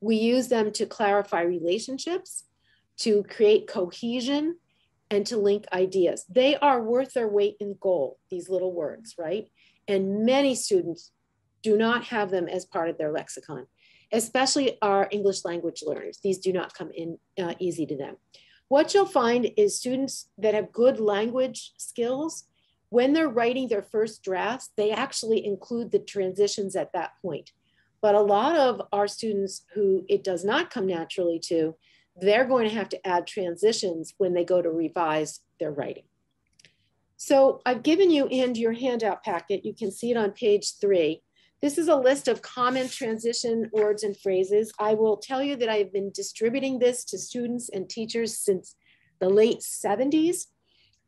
We use them to clarify relationships, to create cohesion, and to link ideas. They are worth their weight in gold, these little words, right? And many students do not have them as part of their lexicon, especially our English language learners. These do not come in uh, easy to them. What you'll find is students that have good language skills, when they're writing their first drafts, they actually include the transitions at that point. But a lot of our students who it does not come naturally to, they're going to have to add transitions when they go to revise their writing. So I've given you in your handout packet, you can see it on page three. This is a list of common transition words and phrases. I will tell you that I've been distributing this to students and teachers since the late 70s.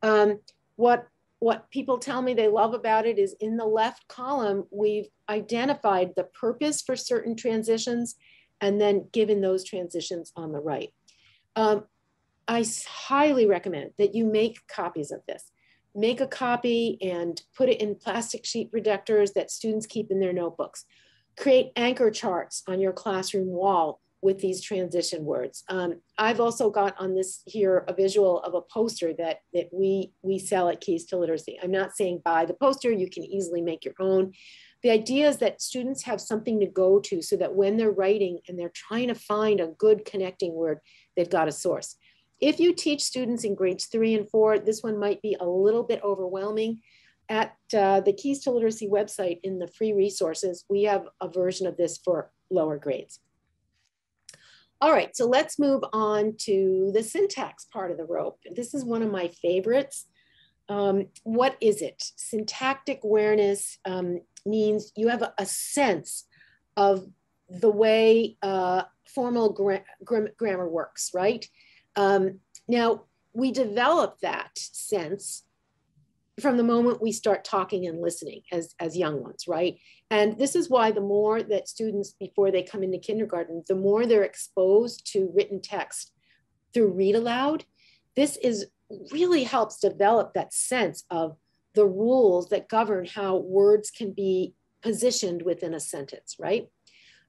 Um, what what people tell me they love about it is in the left column, we've identified the purpose for certain transitions and then given those transitions on the right. Um, I highly recommend that you make copies of this. Make a copy and put it in plastic sheet protectors that students keep in their notebooks. Create anchor charts on your classroom wall with these transition words. Um, I've also got on this here a visual of a poster that, that we, we sell at Keys to Literacy. I'm not saying buy the poster, you can easily make your own. The idea is that students have something to go to so that when they're writing and they're trying to find a good connecting word, they've got a source. If you teach students in grades three and four, this one might be a little bit overwhelming. At uh, the Keys to Literacy website in the free resources, we have a version of this for lower grades. All right, so let's move on to the syntax part of the rope. This is one of my favorites. Um, what is it? Syntactic awareness um, means you have a, sense of the way uh, formal gra grammar works, right? Um, now, we develop that sense from the moment we start talking and listening as, as young ones, right? And this is why the more that students, before they come into kindergarten, the more they're exposed to written text through read aloud, this is really helps develop that sense of the rules that govern how words can be positioned within a sentence, right?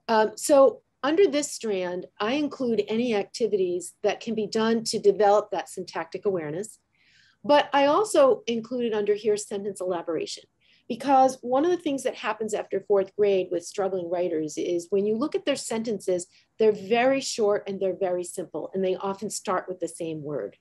Um, so under this strand, I include any activities that can be done to develop that syntactic awareness. But I also included under here sentence elaboration because one of the things that happens after fourth grade with struggling writers is when you look at their sentences, they're very short and they're very simple, and they often start with the same word.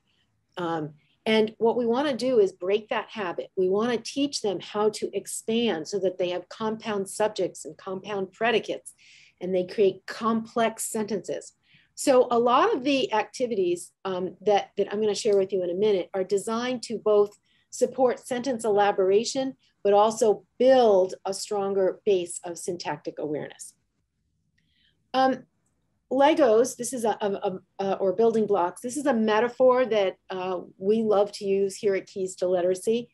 Um, and what we want to do is break that habit. We want to teach them how to expand so that they have compound subjects and compound predicates, and they create complex sentences. So a lot of the activities um, that, that I'm going to share with you in a minute are designed to both support sentence elaboration, but also build a stronger base of syntactic awareness. Um, Legos, this is a, a, a, or building blocks, this is a metaphor that uh, we love to use here at Keys to Literacy.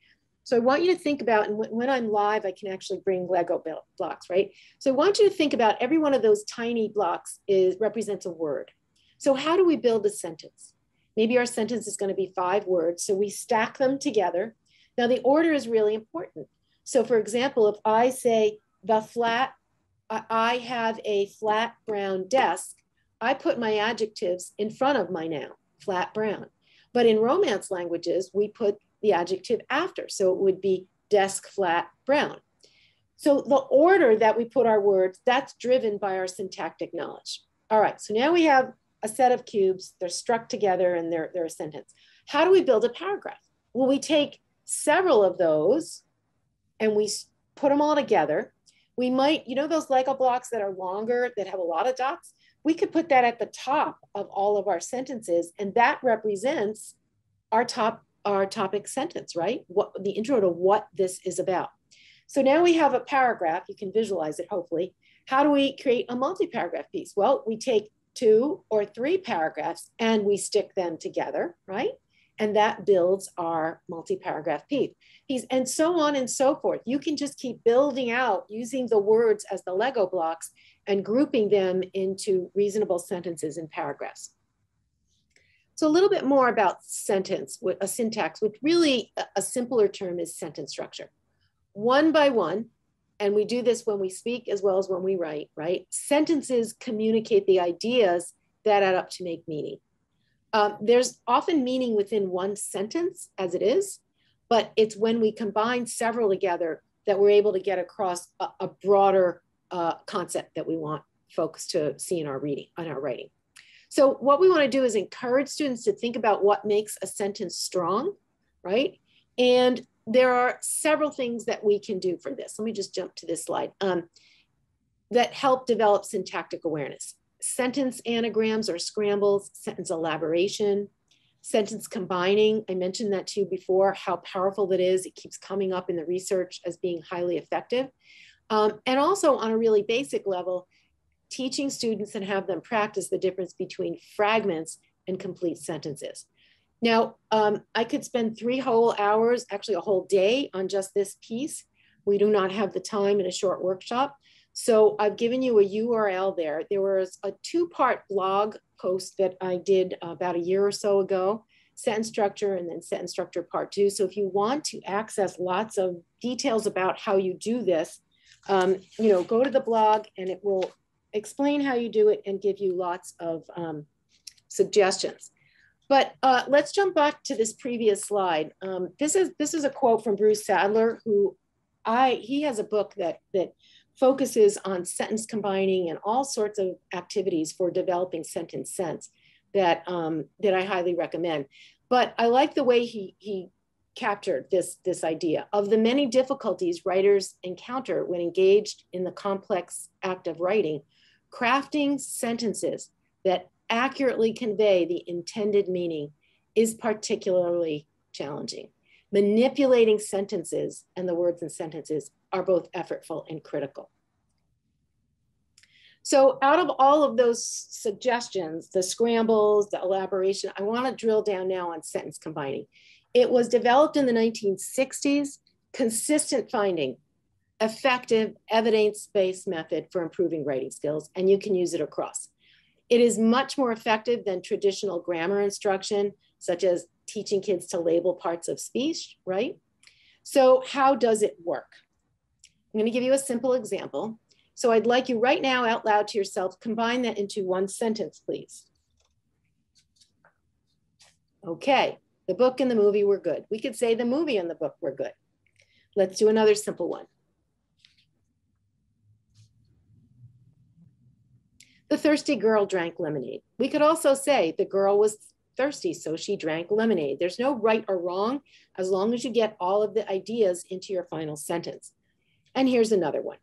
So I want you to think about, and when I'm live, I can actually bring Lego blocks, right? So I want you to think about every one of those tiny blocks is represents a word. So how do we build a sentence? Maybe our sentence is gonna be five words. So we stack them together. Now the order is really important. So for example, if I say the flat, I have a flat brown desk, I put my adjectives in front of my noun, flat brown. But in Romance languages, we put the adjective after. So it would be desk flat brown. So the order that we put our words, that's driven by our syntactic knowledge. All right, so now we have a set of cubes, they're struck together and they're, they're a sentence. How do we build a paragraph? Well, we take several of those and we put them all together. We might, you know, those Lego blocks that are longer, that have a lot of dots, we could put that at the top of all of our sentences and that represents our top our topic sentence right what the intro to what this is about So now we have a paragraph, you can visualize it hopefully. How do we create a multi-paragraph piece? Well, we take two or three paragraphs and we stick them together, right? And that builds our multi-paragraph piece. And so on and so forth. You can just keep building out using the words as the Lego blocks and grouping them into reasonable sentences and paragraphs. So a little bit more about sentence, a syntax, which really a simpler term is sentence structure. One by one, and we do this when we speak as well as when we write, right? Sentences communicate the ideas that add up to make meaning. Um, there's often meaning within one sentence as it is, but it's when we combine several together that we're able to get across a, a broader uh, concept that we want folks to see in our reading, on our writing. So what we want to do is encourage students to think about what makes a sentence strong, right? And there are several things that we can do for this. Let me just jump to this slide um, that help develop syntactic awareness. Sentence anagrams or scrambles, sentence elaboration, sentence combining. I mentioned that to you before, how powerful that is. It keeps coming up in the research as being highly effective. Um, and also on a really basic level, teaching students and have them practice the difference between fragments and complete sentences. Now, um, I could spend three whole hours, actually a whole day on just this piece. We do not have the time in a short workshop. So I've given you a URL there. There was a two-part blog post that I did about a year or so ago, sentence structure and then sentence structure part two. So if you want to access lots of details about how you do this, um, you know, go to the blog and it will explain how you do it and give you lots of um, suggestions. But uh, let's jump back to this previous slide. Um, this is this is a quote from Bruce Saddler, who I he has a book that that focuses on sentence combining and all sorts of activities for developing sentence sense that um, that I highly recommend. But I like the way he he captured this this idea of the many difficulties writers encounter when engaged in the complex act of writing. Crafting sentences that accurately convey the intended meaning is particularly challenging. Manipulating sentences and the words in sentences are both effortful and critical. So out of all of those suggestions, the scrambles, the elaboration, I wanna drill down now on sentence combining. It was developed in the 1960s, consistent finding, effective evidence-based method for improving writing skills, and you can use it across. It is much more effective than traditional grammar instruction, such as teaching kids to label parts of speech, right? So how does it work? I'm gonna give you a simple example. So I'd like you right now out loud to yourself, combine that into one sentence, please. Okay, the book and the movie were good. We could say the movie and the book were good. Let's do another simple one. The thirsty girl drank lemonade. We could also say the girl was thirsty, so she drank lemonade. There's no right or wrong as long as you get all of the ideas into your final sentence. And here's another one.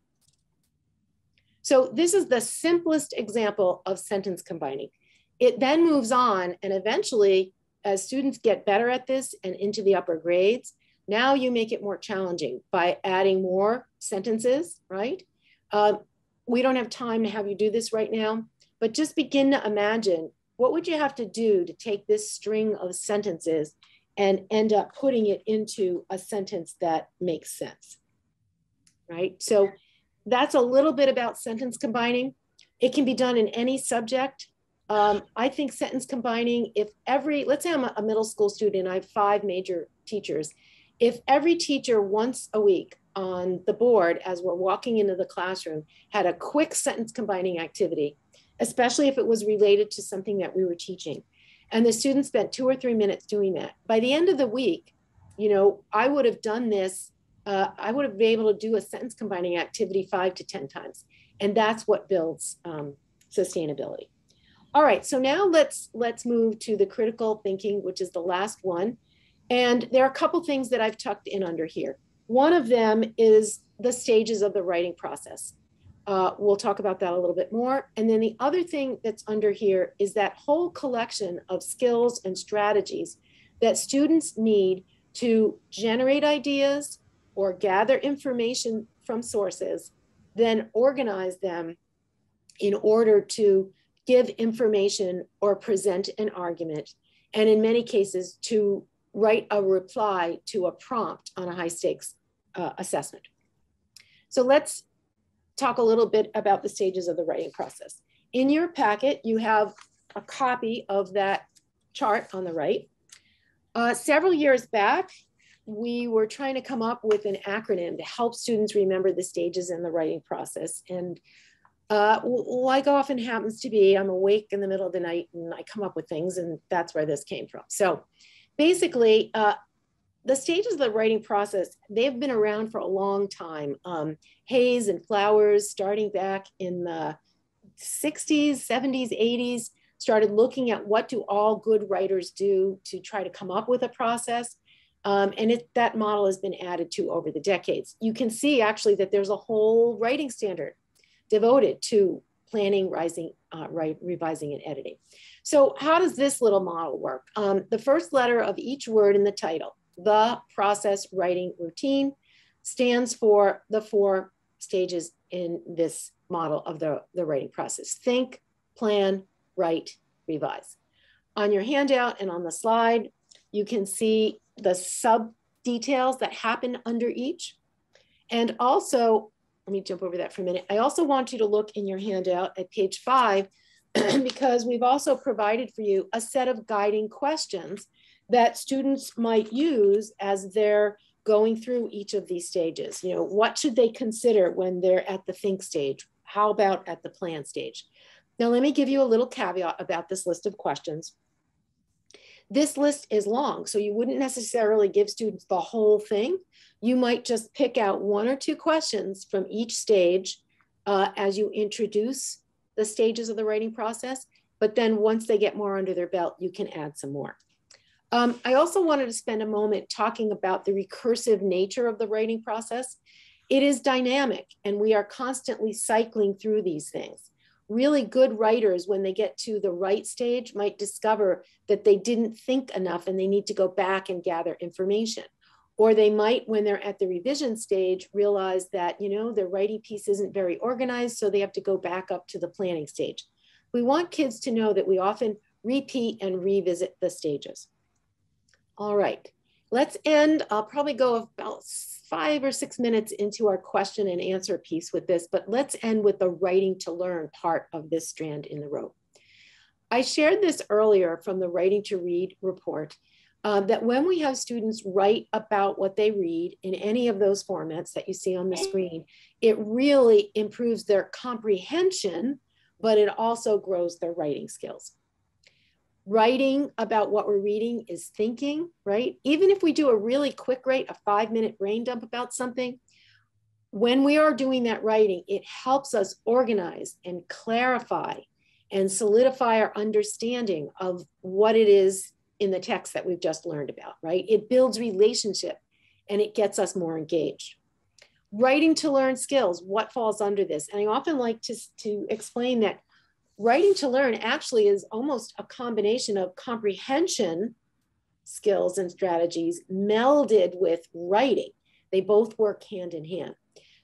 So this is the simplest example of sentence combining. It then moves on and eventually as students get better at this and into the upper grades, now you make it more challenging by adding more sentences, right? Uh, we don't have time to have you do this right now, but just begin to imagine what would you have to do to take this string of sentences and end up putting it into a sentence that makes sense, right? So that's a little bit about sentence combining. It can be done in any subject. Um, I think sentence combining, if every, let's say I'm a, middle school student, I have five major teachers. If every teacher once a week on the board as we're walking into the classroom had a quick sentence combining activity, especially if it was related to something that we were teaching. And the students spent two or three minutes doing that. By the end of the week, you know, I would have done this, uh, I would have been able to do a sentence combining activity five to 10 times. And that's what builds um, sustainability. All right, so now let's let's move to the critical thinking, which is the last one. And there are a couple things that I've tucked in under here. One of them is the stages of the writing process. Uh, we'll talk about that a little bit more. And then the other thing that's under here is that whole collection of skills and strategies that students need to generate ideas, or gather information from sources, then organize them in order to give information or present an argument, and in many cases, to write a reply to a prompt on a high stakes uh, assessment. So let's talk a little bit about the stages of the writing process. In your packet, you have a copy of that chart on the right. Uh, several years back, we were trying to come up with an acronym to help students remember the stages in the writing process. And uh, like often happens to be, I'm awake in the middle of the night and I come up with things, and that's where this came from. So basically, uh, the stages of the writing process, they've been around for a long time. Um, Hayes and Flowers, starting back in the 60s, 70s, 80s, started looking at what do all good writers do to try to come up with a process. Um, and it, that model has been added to over the decades. You can see actually that there's a whole writing standard devoted to planning, rising, uh, right, revising, and editing. So how does this little model work? Um, the first letter of each word in the title, the process writing routine, stands for the four stages in this model of the, the writing process. Think, plan, write, revise. On your handout and on the slide, you can see the sub details that happen under each. And also, let me jump over that for a minute. I also want you to look in your handout at page five, because we've also provided for you a set of guiding questions that students might use as they're going through each of these stages. You know, what should they consider when they're at the think stage? How about at the plan stage? Now, let me give you a little caveat about this list of questions. This list is long, so you wouldn't necessarily give students the whole thing. You might just pick out one or two questions from each stage uh, as you introduce the stages of the writing process. But then once they get more under their belt, you can add some more. Um, I also wanted to spend a moment talking about the recursive nature of the writing process. It is dynamic and we are constantly cycling through these things. Really good writers, when they get to the right stage, might discover that they didn't think enough and they need to go back and gather information. Or they might, when they're at the revision stage, realize that, you know, their writing piece isn't very organized, so they have to go back up to the planning stage. We want kids to know that we often repeat and revisit the stages. All right, let's end. I'll probably go about five or six minutes into our question and answer piece with this, but let's end with the writing to learn part of this strand in the rope. I shared this earlier from the Writing to Read report uh, that when we have students write about what they read in any of those formats that you see on the screen, it really improves their comprehension, but it also grows their writing skills writing about what we're reading is thinking, right? Even if we do a really quick rate, a five minute brain dump about something, when we are doing that writing, it helps us organize and clarify and solidify our understanding of what it is in the text that we've just learned about, right? It builds relationship and it gets us more engaged. Writing to learn skills, what falls under this? And I often like to, to explain that writing to learn actually is almost a combination of comprehension skills and strategies melded with writing. They both work hand in hand.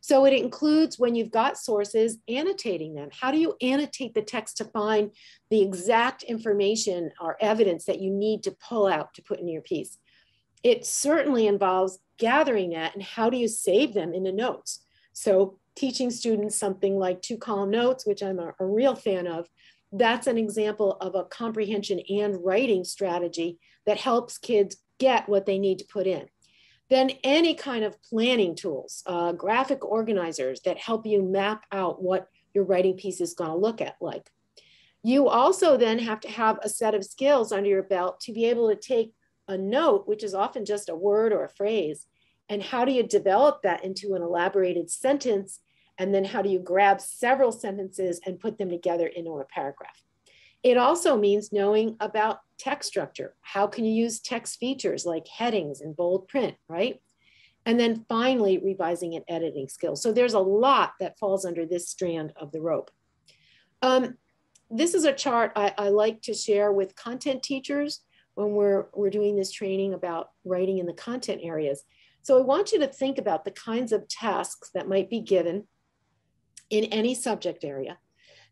So it includes when you've got sources, annotating them. How do you annotate the text to find the exact information or evidence that you need to pull out to put in your piece? It certainly involves gathering that and how do you save them into notes? So teaching students something like two column notes, which I'm a, a real fan of, that's an example of a comprehension and writing strategy that helps kids get what they need to put in. Then any kind of planning tools, uh, graphic organizers that help you map out what your writing piece is going to look at like. You also then have to have a set of skills under your belt to be able to take a note, which is often just a word or a phrase, and how do you develop that into an elaborated sentence and then how do you grab several sentences and put them together into a paragraph? It also means knowing about text structure. How can you use text features like headings and bold print, right? And then finally, revising and editing skills. So there's a lot that falls under this strand of the rope. Um, this is a chart I, I like to share with content teachers when we're, we're doing this training about writing in the content areas. So I want you to think about the kinds of tasks that might be given in any subject area.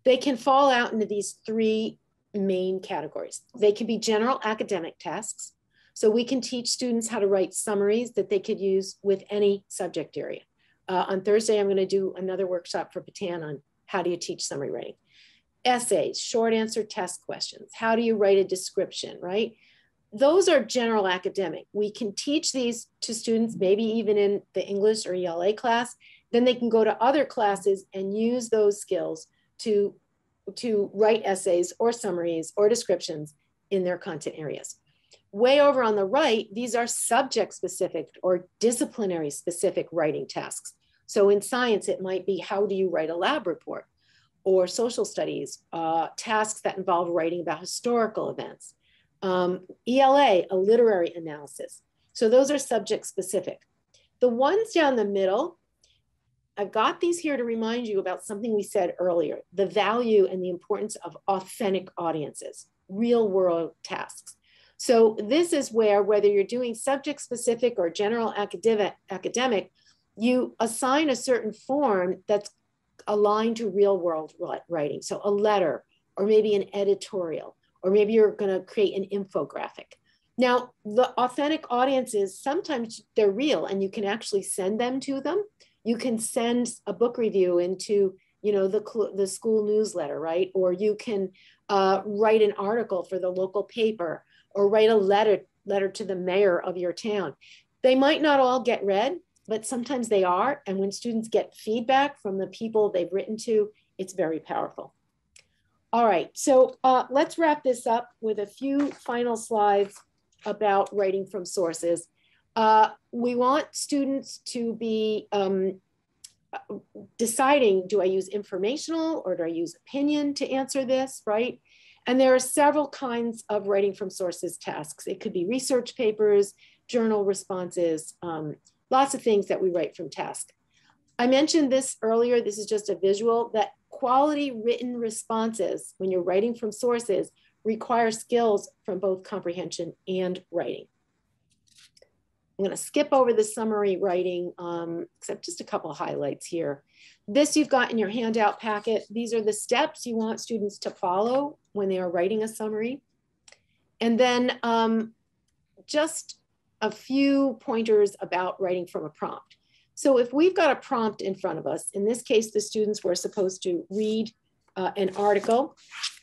They can fall out into these three main categories. They can be general academic tasks. So we can teach students how to write summaries that they could use with any subject area. Uh, on Thursday, I'm going to do another workshop for PaTTAN on how do you teach summary writing. Essays, short answer test questions. How do you write a description, right? Those are general academic. We can teach these to students, maybe even in the English or ELA class. Then they can go to other classes and use those skills to, to write essays or summaries or descriptions in their content areas. Way over on the right, these are subject specific or disciplinary specific writing tasks. So in science, it might be how do you write a lab report? Or social studies, uh, tasks that involve writing about historical events. Um, ELA, a literary analysis. So those are subject specific. The ones down the middle, I've got these here to remind you about something we said earlier, the value and the importance of authentic audiences, real world tasks. So this is where whether you're doing subject specific or general academic, you assign a certain form that's aligned to real world writing. So a letter or maybe an editorial, or maybe you're gonna create an infographic. Now, the authentic audiences, sometimes they're real and you can actually send them to them. You can send a book review into you know the, the school newsletter right or you can uh, write an article for the local paper or write a letter letter to the mayor of your town. They might not all get read, but sometimes they are. And when students get feedback from the people they've written to, it's very powerful. All right, so uh, let's wrap this up with a few final slides about writing from sources. Uh, we want students to be um, deciding, do I use informational or do I use opinion to answer this, right? And there are several kinds of writing from sources tasks. It could be research papers, journal responses, um, lots of things that we write from task. I mentioned this earlier, this is just a visual, that quality written responses when you're writing from sources require skills from both comprehension and writing. I'm gonna skip over the summary writing, um, except just a couple highlights here. This you've got in your handout packet. These are the steps you want students to follow when they are writing a summary. And then um, just a few pointers about writing from a prompt. So if we've got a prompt in front of us, in this case, the students were supposed to read uh, an article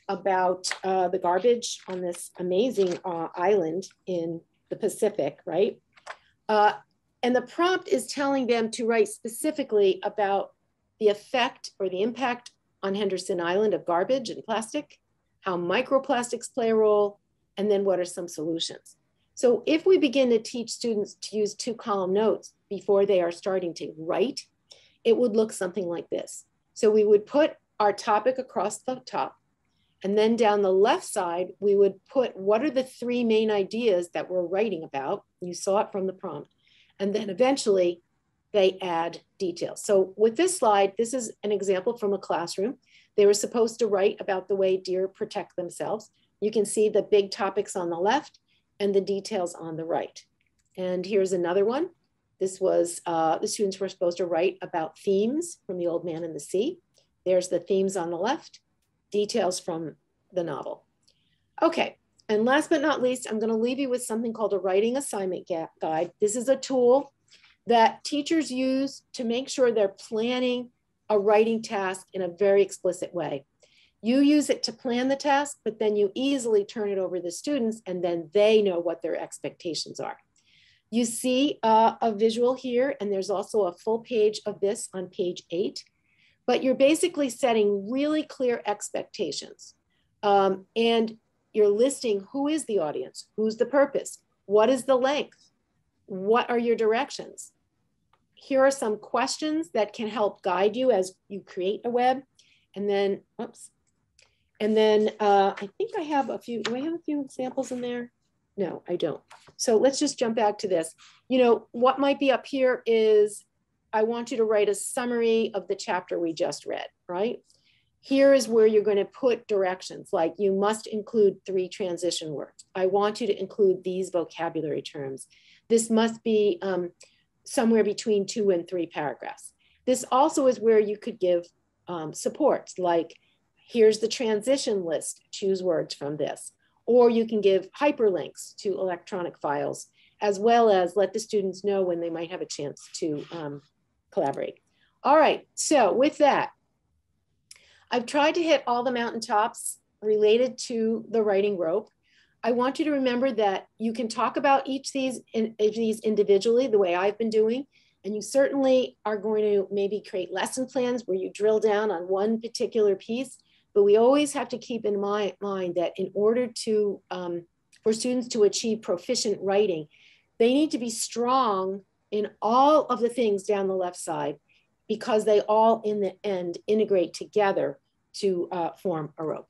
about uh, the garbage on this amazing uh, island in the Pacific, right? Uh, and the prompt is telling them to write specifically about the effect or the impact on Henderson Island of garbage and plastic, how microplastics play a role, and then what are some solutions. So if we begin to teach students to use two column notes before they are starting to write, it would look something like this. So we would put our topic across the top, and then down the left side, we would put what are the three main ideas that we're writing about. You saw it from the prompt. And then eventually they add details. So with this slide, this is an example from a classroom. They were supposed to write about the way deer protect themselves. You can see the big topics on the left and the details on the right. And here's another one. This was, uh, the students were supposed to write about themes from The Old Man and the Sea. There's the themes on the left, details from the novel. Okay, and last but not least, I'm gonna leave you with something called a writing assignment guide. This is a tool that teachers use to make sure they're planning a writing task in a very explicit way. You use it to plan the task, but then you easily turn it over to the students and then they know what their expectations are. You see uh, a visual here, and there's also a full page of this on page eight, but you're basically setting really clear expectations. Um, and you're listing who is the audience, who's the purpose, what is the length, what are your directions? Here are some questions that can help guide you as you create a web. And then, oops. And then uh, I think I have a few, do I have a few examples in there? No, I don't. So let's just jump back to this. You know, what might be up here is I want you to write a summary of the chapter we just read, right? Here is where you're going to put directions like you must include three transition words. I want you to include these vocabulary terms. This must be um, somewhere between two and three paragraphs. This also is where you could give um, supports like, here's the transition list, choose words from this. Or you can give hyperlinks to electronic files, as well as let the students know when they might have a chance to um, collaborate. All right, so with that, I've tried to hit all the mountaintops related to the writing rope. I want you to remember that you can talk about each these in, these individually the way I've been doing, and you certainly are going to maybe create lesson plans where you drill down on one particular piece. But we always have to keep in mind, mind that in order to um, for students to achieve proficient writing, they need to be strong in all of the things down the left side because they all in the end integrate together to uh, form a rope.